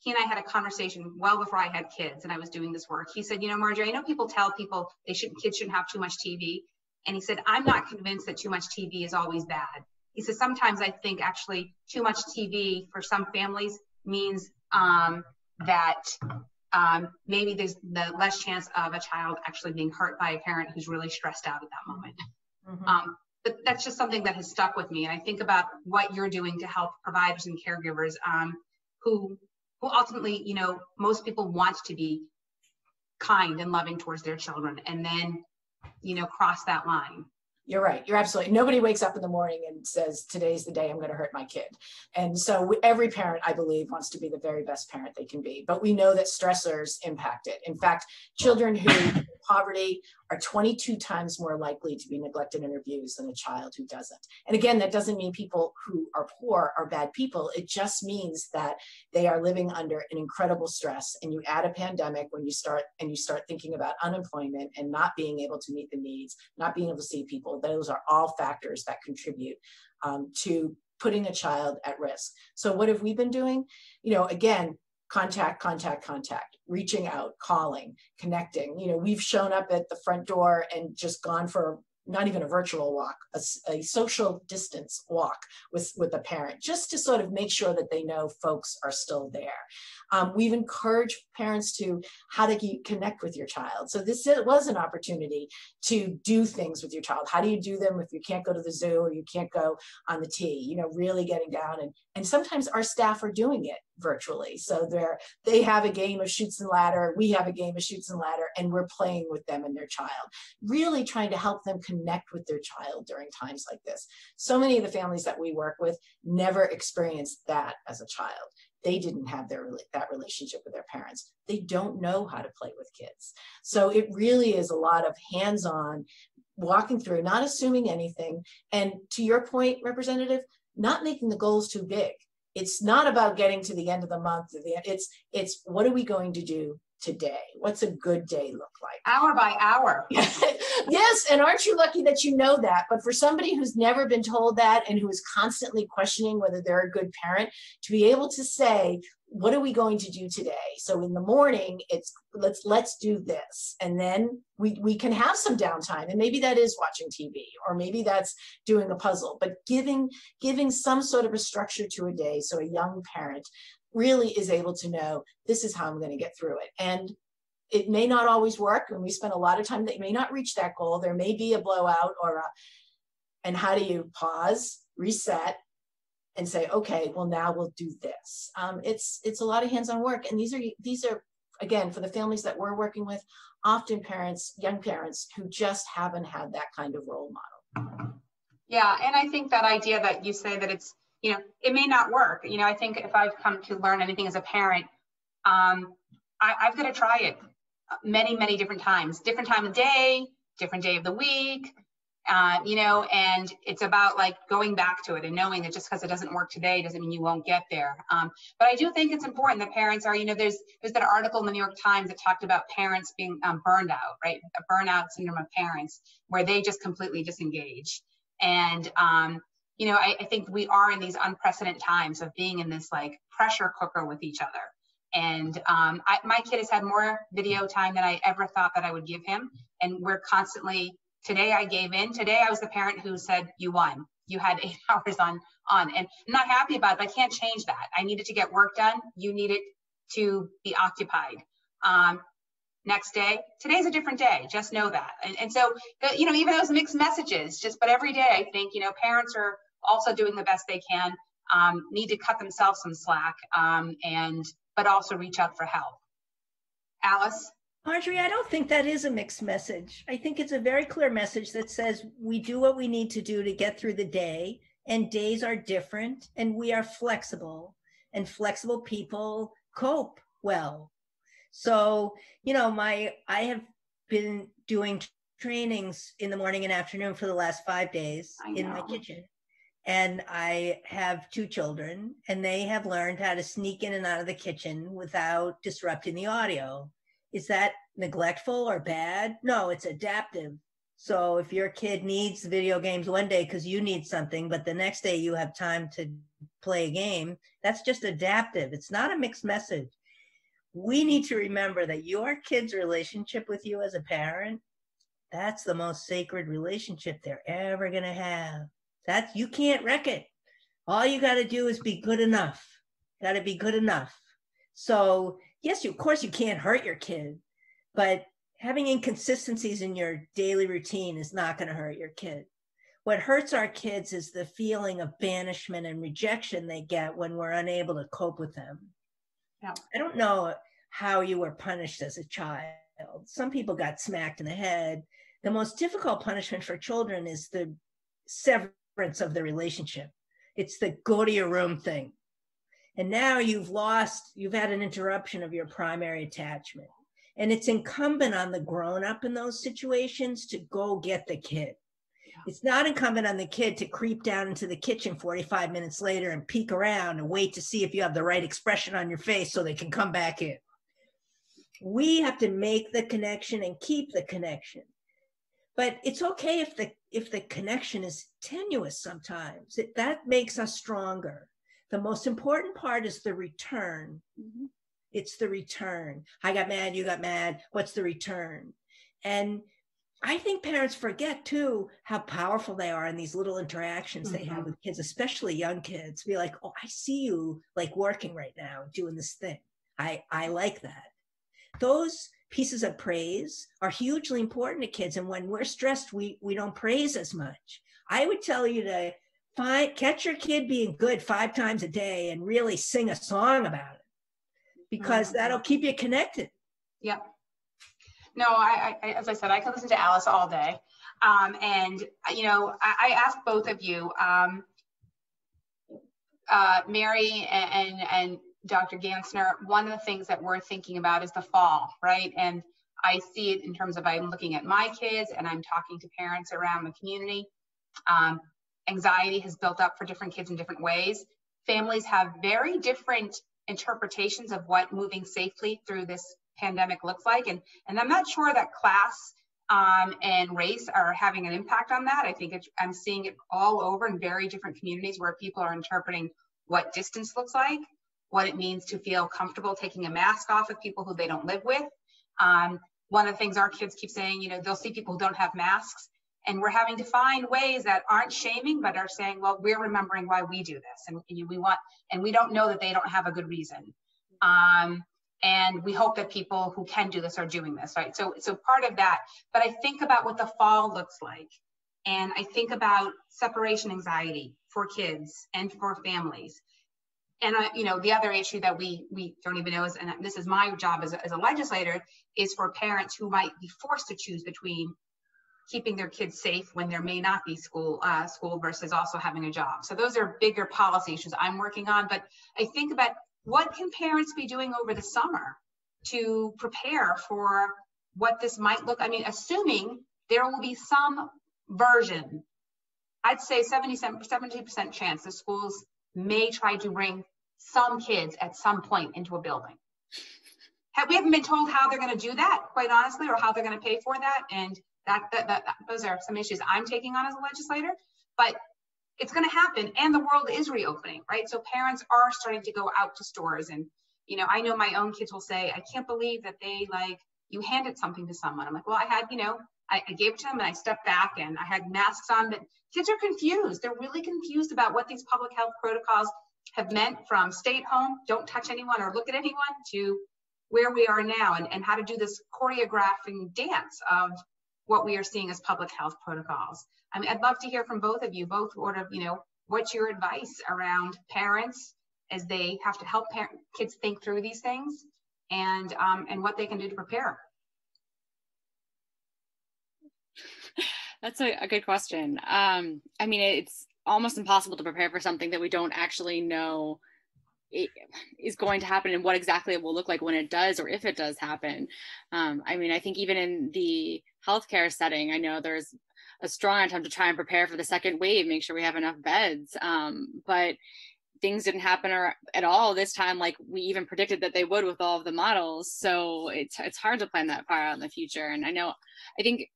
he and I had a conversation well before I had kids and I was doing this work. He said, you know, Marjorie, I know people tell people they shouldn't, kids shouldn't have too much TV. And he said, I'm not convinced that too much TV is always bad. He says, sometimes I think actually too much TV for some families means um, that um, maybe there's the less chance of a child actually being hurt by a parent who's really stressed out at that moment. Mm-hmm. Um, but that's just something that has stuck with me. And I think about what you're doing to help providers and caregivers um, who, who ultimately, you know, most people want to be kind and loving towards their children and then, you know, cross that line. You're right. You're absolutely. Nobody wakes up in the morning and says, "Today's the day I'm going to hurt my kid." And so every parent, I believe, wants to be the very best parent they can be. But we know that stressors impact it. In fact, children who poverty are 22 times more likely to be neglected and abused than a child who doesn't. And again, that doesn't mean people who are poor are bad people. It just means that they are living under an incredible stress. And you add a pandemic when you start and you start thinking about unemployment and not being able to meet the needs, not being able to see people. Those are all factors that contribute um, to putting a child at risk. So what have we been doing? You know, again, contact, contact, contact, reaching out, calling, connecting. You know, we've shown up at the front door and just gone for not even a virtual walk, a, a, social distance walk with, with a parent, just to sort of make sure that they know folks are still there. Um, we've encouraged parents to how to connect with your child. So this was an opportunity to do things with your child. How do you do them if you can't go to the zoo or you can't go on the T? You know, really getting down and and sometimes our staff are doing it virtually. So they're they have a game of Chutes and ladder, we have a game of Chutes and ladder, and we're playing with them and their child, really trying to help them connect with their child during times like this. So many of the families that we work with never experienced that as a child. They didn't have their that relationship with their parents. They don't know how to play with kids. So it really is a lot of hands-on walking through, not assuming anything. And to your point, Representative, not making the goals too big it's not about getting to the end of the month the, it's it's what are we going to do today? What's a good day look like? Hour by hour. Yes and aren't you lucky that you know that? But for somebody who's never been told that and who is constantly questioning whether they're a good parent to be able to say what are we going to do today? So in the morning it's let's let's do this. And then we we can have some downtime and maybe that is watching tv or maybe that's doing a puzzle but giving giving some sort of a structure to a day so a young parent really is able to know this is how i'm going to get through it and it may not always work and we spend a lot of time that may not reach that goal there may be a blowout or a and how do you pause reset and say, okay, well now we'll do this. Um, it's it's a lot of hands-on work, and these are these are again for the families that we're working with, often parents, young parents who just haven't had that kind of role model. Yeah, and I think that idea that you say that it's you know it may not work. You know, I think if I've come to learn anything as a parent, um, I, I've got to try it many many different times, different time of day, different day of the week, uh, you know, and it's about like going back to it and knowing that just because it doesn't work today doesn't mean you won't get there. Um, but I do think it's important that parents are, you know, there's there's that article in the New York Times that talked about parents being um, burned out, right? A burnout syndrome of parents where they just completely disengage. And um, you know, I, I think we are in these unprecedented times of being in this like pressure cooker with each other. And um, I, my kid has had more video time than I ever thought that I would give him, and we're constantly Today I gave in. Today I was the parent who said, you won. You had eight hours on, on. And I'm not happy about it, but I can't change that. I needed to get work done. You needed to be occupied. Um, next day, today's a different day. Just know that. And, and so, you know, even those mixed messages, just, but every day I think, you know, parents are also doing the best they can, um, need to cut themselves some slack um, and, but also reach out for help. Alice? Marjorie, I don't think that is a mixed message. I think it's a very clear message that says we do what we need to do to get through the day, and days are different, and we are flexible, and flexible people cope well. So, you know, my I have been doing trainings in the morning and afternoon for the last five days in my kitchen. And I have two children, and they have learned how to sneak in and out of the kitchen without disrupting the audio. Is that neglectful or bad? No, it's adaptive. So if your kid needs video games one day because you need something, but the next day you have time to play a game, that's just adaptive. It's not a mixed message. We need to remember that your kid's relationship with you as a parent, that's the most sacred relationship they're ever going to have. That you can't wreck it. All you got to do is be good enough. Got to be good enough. So yes, you, of course you can't hurt your kid, but having inconsistencies in your daily routine is not going to hurt your kid. What hurts our kids is the feeling of banishment and rejection they get when we're unable to cope with them. Yeah. I don't know how you were punished as a child. Some people got smacked in the head. The most difficult punishment for children is the severance of the relationship. It's the go to your room thing. And now you've lost, you've had an interruption of your primary attachment. And it's incumbent on the grown up in those situations to go get the kid. It's not incumbent on the kid to creep down into the kitchen 45 minutes later and peek around and wait to see if you have the right expression on your face so they can come back in. We have to make the connection and keep the connection. But it's okay if the if the connection is tenuous sometimes. It, that makes us stronger. The most important part is the return. Mm-hmm. It's the return. I got mad, you got mad. What's the return? And I think parents forget too how powerful they are in these little interactions mm-hmm. they have mm-hmm. with kids, especially young kids. Be like, oh, I see you like working right now, doing this thing. I I like that. Those pieces of praise are hugely important to kids. And when we're stressed, we we don't praise as much. I would tell you to find catch your kid being good five times a day and really sing a song about it because mm-hmm. that'll keep you connected yep no I, I, as i said i could listen to alice all day um, and you know i, I asked both of you um, uh, mary and, and, and dr gansner one of the things that we're thinking about is the fall right and i see it in terms of i'm looking at my kids and i'm talking to parents around the community um, anxiety has built up for different kids in different ways. Families have very different interpretations of what moving safely through this pandemic looks like. And, and I'm not sure that class um, and race are having an impact on that. I think I'm seeing it all over in very different communities where people are interpreting what distance looks like, what it means to feel comfortable taking a mask off of people who they don't live with. Um, one of the things our kids keep saying, you know, they'll see people who don't have masks and we're having to find ways that aren't shaming but are saying well we're remembering why we do this and we want and we don't know that they don't have a good reason. Um, and we hope that people who can do this are doing this right? So so part of that but i think about what the fall looks like and i think about separation anxiety for kids and for families and I, you know the other issue that we we don't even know is and this is my job as a, as a legislator is for parents who might be forced to choose between keeping their kids safe when there may not be school uh, school versus also having a job. So those are bigger policy issues I'm working on. But I think about what can parents be doing over the summer to prepare for what this might look. I mean, assuming there will be some version, I'd say 70, 70 percent chance the schools may try to bring some kids at some point into a building. We haven't been told how they're going to do that, quite honestly, or how they're going to pay for that. And that, that, that, those are some issues I'm taking on as a legislator, but it's going to happen. And the world is reopening, right? So parents are starting to go out to stores. And, you know, I know my own kids will say, I can't believe that they like, you handed something to someone. I'm like, well, I had, you know, I, I gave it to them and I stepped back and I had masks on, but kids are confused. They're really confused about what these public health protocols have meant from stay at home, don't touch anyone or look at anyone to where we are now and, and how to do this choreographing dance of what we are seeing as public health protocols. I mean, I'd love to hear from both of you, both sort of, you know, what's your advice around parents as they have to help kids think through these things and um, and what they can do to prepare. That's a, a good question. Um, I mean, it's almost impossible to prepare for something that we don't actually know is going to happen and what exactly it will look like when it does or if it does happen. Um, I mean, I think even in the healthcare setting, I know there's a strong attempt to try and prepare for the second wave, make sure we have enough beds. Um, but things didn't happen at all this time, like we even predicted that they would with all of the models. So it's it's hard to plan that far out in the future. And I know, I think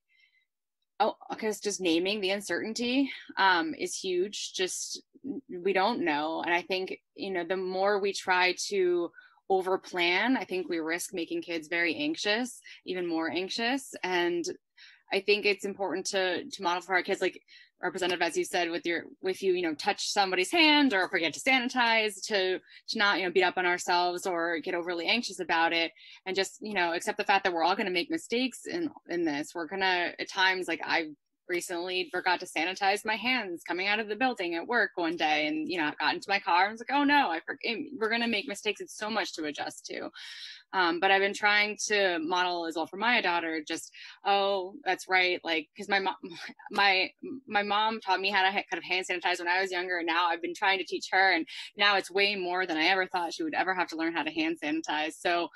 oh because just naming the uncertainty um, is huge. Just we don't know. And i think you know the more we try to over plan i think we risk making kids very anxious even more anxious. And i think it's important to to model for our kids like representative as you said with your with you you know touch somebody's hand or forget to sanitize to to not you know beat up on ourselves or get overly anxious about it. And just you know accept the fact that we're all going to make mistakes in in this. We're gonna at times like i recently forgot to sanitize my hands coming out of the building at work one day and you know I got into my car and was like oh no I forget we're going to make mistakes. It's so much to adjust to. Um, but I've been trying to model as well for my daughter just oh that's right like because my mom my my mom taught me how to kind of hand sanitize when I was younger and now I've been trying to teach her and now it's way more than I ever thought she would ever have to learn how to hand sanitize. So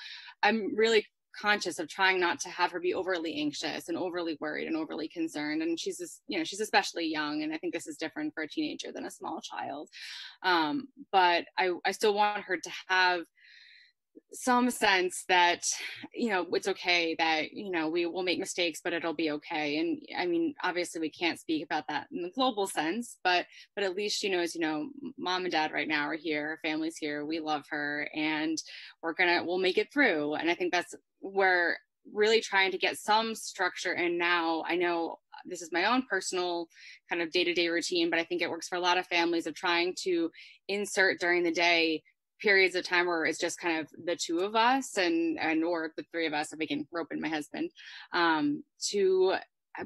I'm really conscious of trying not to have her be overly anxious and overly worried and overly concerned and she's just you know she's especially young and i think this is different for a teenager than a small child. Um, but I, I still want her to have some sense that you know it's okay that you know we will make mistakes but it'll be okay. And i mean obviously we can't speak about that in the global sense but but at least she knows you know mom and dad right now are here her family's here we love her and we're gonna we'll make it through. And i think that's we're really trying to get some structure and now. I know this is my own personal kind of day-to-day routine but i think it works for a lot of families of trying to insert during the day periods of time where it's just kind of the two of us and and or the three of us if we can rope in my husband um, to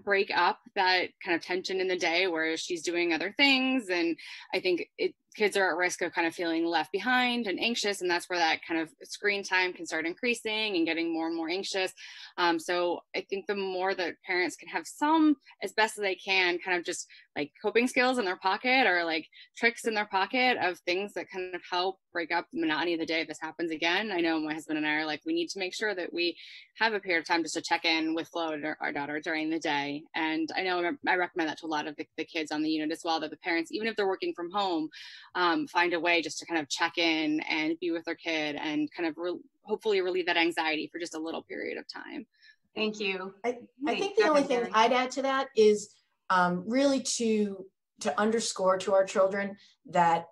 break up that kind of tension in the day where she's doing other things. And i think it kids are at risk of kind of feeling left behind and anxious and that's where that kind of screen time can start increasing and getting more and more anxious. Um, so i think the more that parents can have some as best as they can kind of just like coping skills in their pocket or like tricks in their pocket of things that kind of help break up the monotony of the day if this happens again. I know my husband and i are like we need to make sure that we have a period of time just to check in with flo our daughter during the day. And i know i recommend that to a lot of the, the kids on the unit as well that the parents even if they're working from home um, find a way just to kind of check in and be with their kid and kind of re- hopefully relieve that anxiety for just a little period of time. Thank you. I, I think the only thing I'd add to that is um, really to to underscore to our children that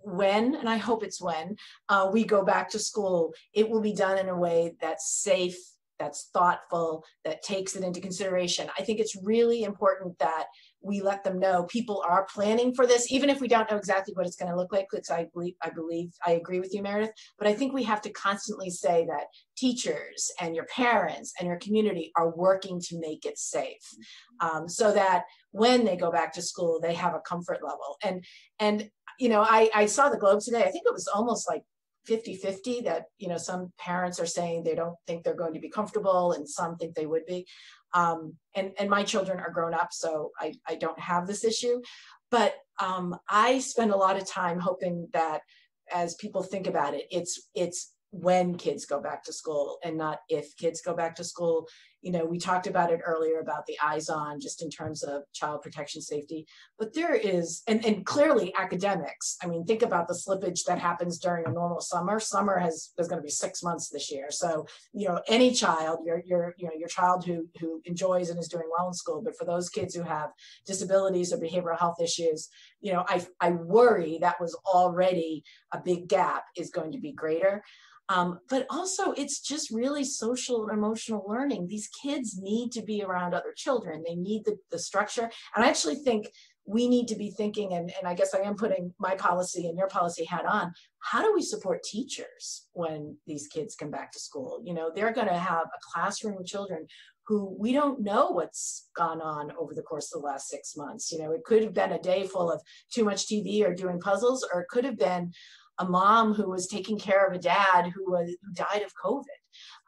when, and I hope it's when, uh, we go back to school, it will be done in a way that's safe, that's thoughtful, that takes it into consideration. I think it's really important that we let them know people are planning for this, even if we don't know exactly what it's going to look like. Because I believe, I believe, I agree with you, Meredith. But I think we have to constantly say that teachers and your parents and your community are working to make it safe, um, so that when they go back to school, they have a comfort level. And and you know, I I saw the Globe today. I think it was almost like 50-50 that you know some parents are saying they don't think they're going to be comfortable and some think they would be um, and and my children are grown up so i i don't have this issue. But um, i spend a lot of time hoping that as people think about it it's it's when kids go back to school and not if kids go back to school you know we talked about it earlier about the eyes on just in terms of child protection safety but there is and, and clearly academics i mean think about the slippage that happens during a normal summer. Summer has is going to be six months this year. So you know any child your your you know your child who who enjoys and is doing well in school but for those kids who have disabilities or behavioral health issues you know i i worry that was already a big gap is going to be greater um, but also, it's just really social and emotional learning. These kids need to be around other children. They need the, the structure. And I actually think we need to be thinking, and, and I guess I am putting my policy and your policy hat on, how do we support teachers when these kids come back to school? You know, they're going to have a classroom of children who we don't know what's gone on over the course of the last six months. You know, it could have been a day full of too much TV or doing puzzles, or it could have been a mom who was taking care of a dad who was who died of COVID.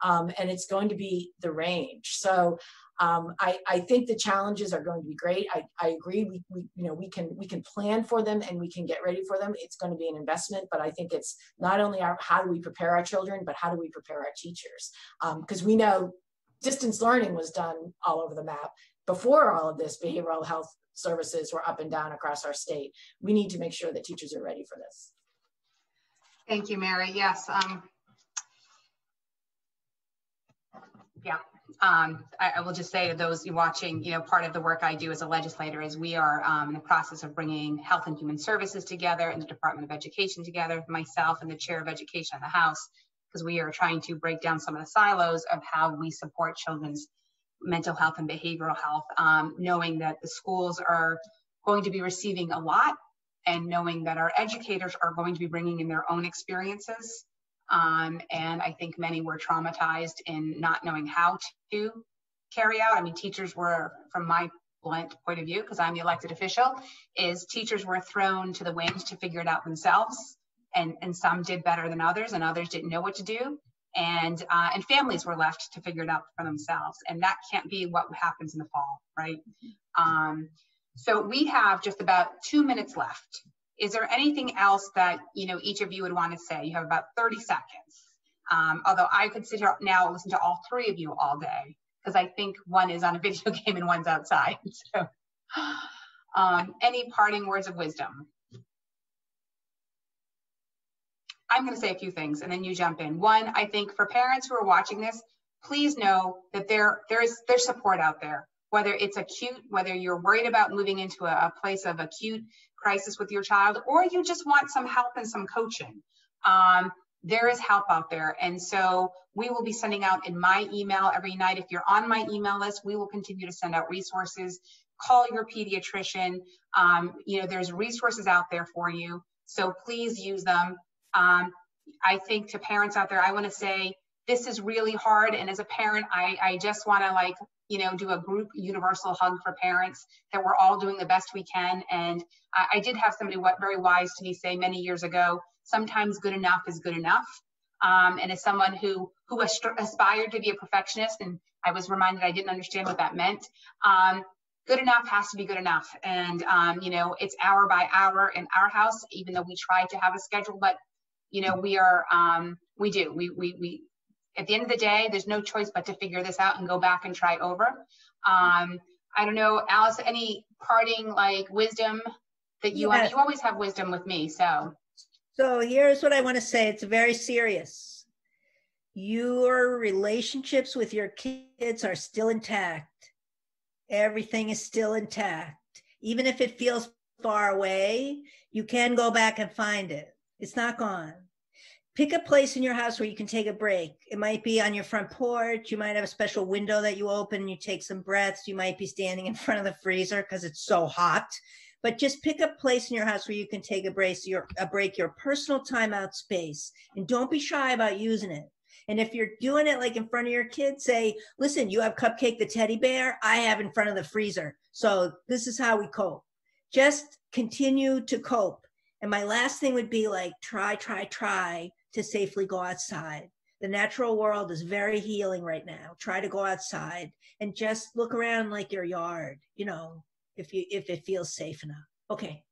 Um, and it's going to be the range. So um, I, I, think the challenges are going to be great. I, I agree. We, we, you know, we can we can plan for them and we can get ready for them. It's going to be an investment, but I think it's not only our, how do we prepare our children, but how do we prepare our teachers? Because um, we know distance learning was done all over the map before all of this. Behavioral health services were up and down across our state. We need to make sure that teachers are ready for this. Thank you, Mary. Yes. Um, yeah, um, I, I, will just say to those watching, you know, part of the work I do as a legislator is we are um, in the process of bringing Health and Human Services together and the Department of Education together, myself and the Chair of Education in the House, because we are trying to break down some of the silos of how we support children's mental health and behavioral health, um, knowing that the schools are going to be receiving a lot and knowing that our educators are going to be bringing in their own experiences um, and I think many were traumatized in not knowing how to carry out. I mean, teachers were, from my blunt point of view, because I'm the elected official, is teachers were thrown to the winds to figure it out themselves. And, and some did better than others, and others didn't know what to do. And, uh, and families were left to figure it out for themselves. And that can't be what happens in the fall, right? Um, so we have just about two minutes left. Is there anything else that you know each of you would want to say? You have about 30 seconds. Um, although I could sit here now and listen to all three of you all day because I think one is on a video game and one's outside. So, um, any parting words of wisdom? I'm going to say a few things and then you jump in. One, I think for parents who are watching this, please know that there there is there's support out there. Whether it's acute, whether you're worried about moving into a, a place of acute crisis with your child, or you just want some help and some coaching. Um, there is help out there. And so we will be sending out in my email every night. If you're on my email list, we will continue to send out resources. Call your pediatrician. Um, you know, there's resources out there for you. So please use them. Um, I think to parents out there, I want to say this is really hard. And as a parent, I, I just want to like you know, do a group universal hug for parents that we're all doing the best we can. And I, I did have somebody what very wise to me say many years ago, sometimes good enough is good enough. Um, and as someone who who aspired to be a perfectionist, and I was reminded I didn't understand what that meant. Um, good enough has to be good enough, and um, you know it's hour by hour in our house. Even though we try to have a schedule, but you know we are um, we do we we we at the end of the day, there's no choice but to figure this out and go back and try over. Um, I don't know, Alice, any parting like wisdom that you want? You always have wisdom with me, so. So here's what I want to say. It's very serious. Your relationships with your kids are still intact. Everything is still intact. Even if it feels far away, you can go back and find it. It's not gone pick a place in your house where you can take a break. It might be on your front porch. You might have a special window that you open and you take some breaths. You might be standing in front of the freezer because it's so hot. But just pick a place in your house where you can take a break, your a break, your personal timeout space, and don't be shy about using it. And if you're doing it like in front of your kids, say, "Listen, you have Cupcake the teddy bear. I have in front of the freezer. So this is how we cope." Just continue to cope. And my last thing would be like, try, try, try to safely go outside. The natural world is very healing right now. Try to go outside and just look around like your yard, you know, if you if it feels safe enough. Okay.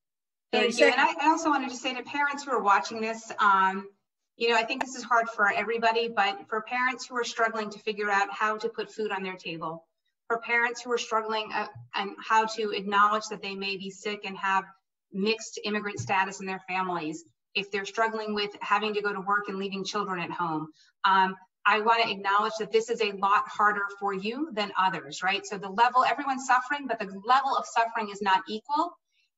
Thank you. And I also wanted to say to parents who are watching this, um, you know, I think this is hard for everybody, but for parents who are struggling to figure out how to put food on their table, for parents who are struggling uh, and how to acknowledge that they may be sick and have mixed immigrant status in their families, if they're struggling with having to go to work and leaving children at home. Um, I want to acknowledge that this is a lot harder for you than others, right? So the level, everyone's suffering, but the level of suffering is not equal.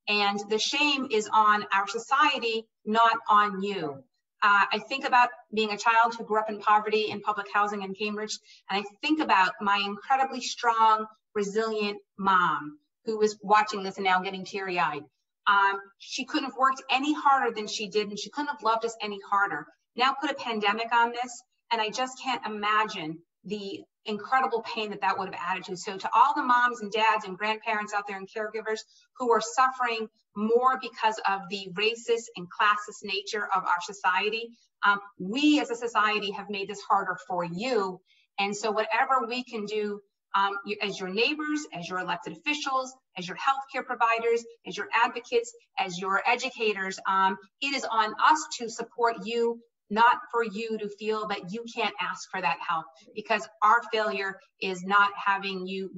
And the shame is on our society, not on you. uh, I think about being a child who grew up in poverty in public housing in Cambridge, and I think about my incredibly strong, resilient mom who was watching this and now getting teary eyed. Um, she couldn't have worked any harder than she did, and she couldn't have loved us any harder. Now put a pandemic on this, and I just can't imagine the incredible pain that that would have added to. So to all the moms and dads and grandparents out there and caregivers who are suffering more because of the racist and classist nature of our society, um, we as a society have made this harder for you. And so whatever we can do um, you, as your neighbors, as your elected officials, as your healthcare providers, as your advocates, as your educators, um, it is on us to support you not for you to feel that you can't ask for that help because our failure is not having you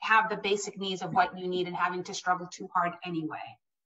have the basic needs of what you need and having to struggle too hard anyway.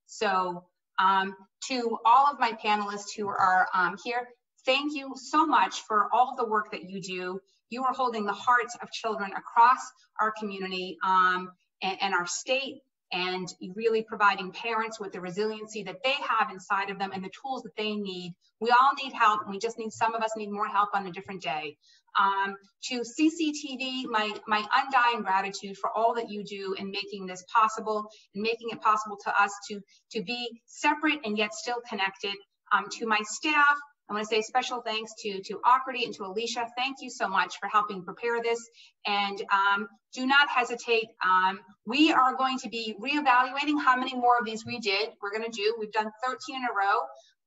So um, to all of my panelists who are um, here, thank you so much for all the work that you do. You are holding the hearts of children across our community um, and, and our state and really providing parents with the resiliency that they have inside of them and the tools that they need. We all need help. And we just need, some of us need more help on a different day. Um, to CCTV, my, my undying gratitude for all that you do in making this possible and making it possible to us to, to be separate and yet still connected. Um, to my staff, I want to say special thanks to, to Akriti and to Alicia. Thank you so much for helping prepare this. And um, do not hesitate. Um, we are going to be reevaluating how many more of these we did. We're going to do. We've done 13 in a row.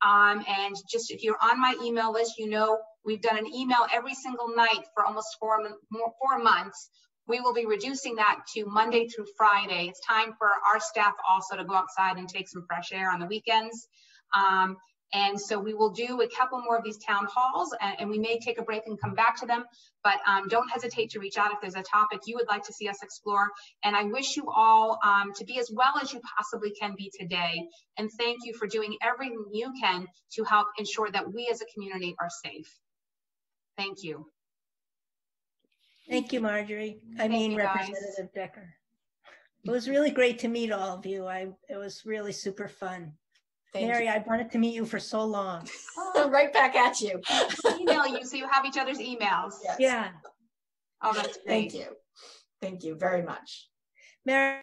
Um, and just if you're on my email list, you know we've done an email every single night for almost four, four months. We will be reducing that to Monday through Friday. It's time for our staff also to go outside and take some fresh air on the weekends. Um, and so we will do a couple more of these town halls and, and we may take a break and come back to them, but um, don't hesitate to reach out if there's a topic you would like to see us explore. And I wish you all um, to be as well as you possibly can be today. And thank you for doing everything you can to help ensure that we as a community are safe. Thank you. Thank you, Marjorie. I Thank mean, Representative Decker. It was really great to meet all of you. I it was really super fun. Thank Mary, you. I wanted to meet you for so long. Oh, right back at you. email you so you have each other's emails. Yes. Yeah. Oh, that's great. Thank you. Thank you very much. Mary.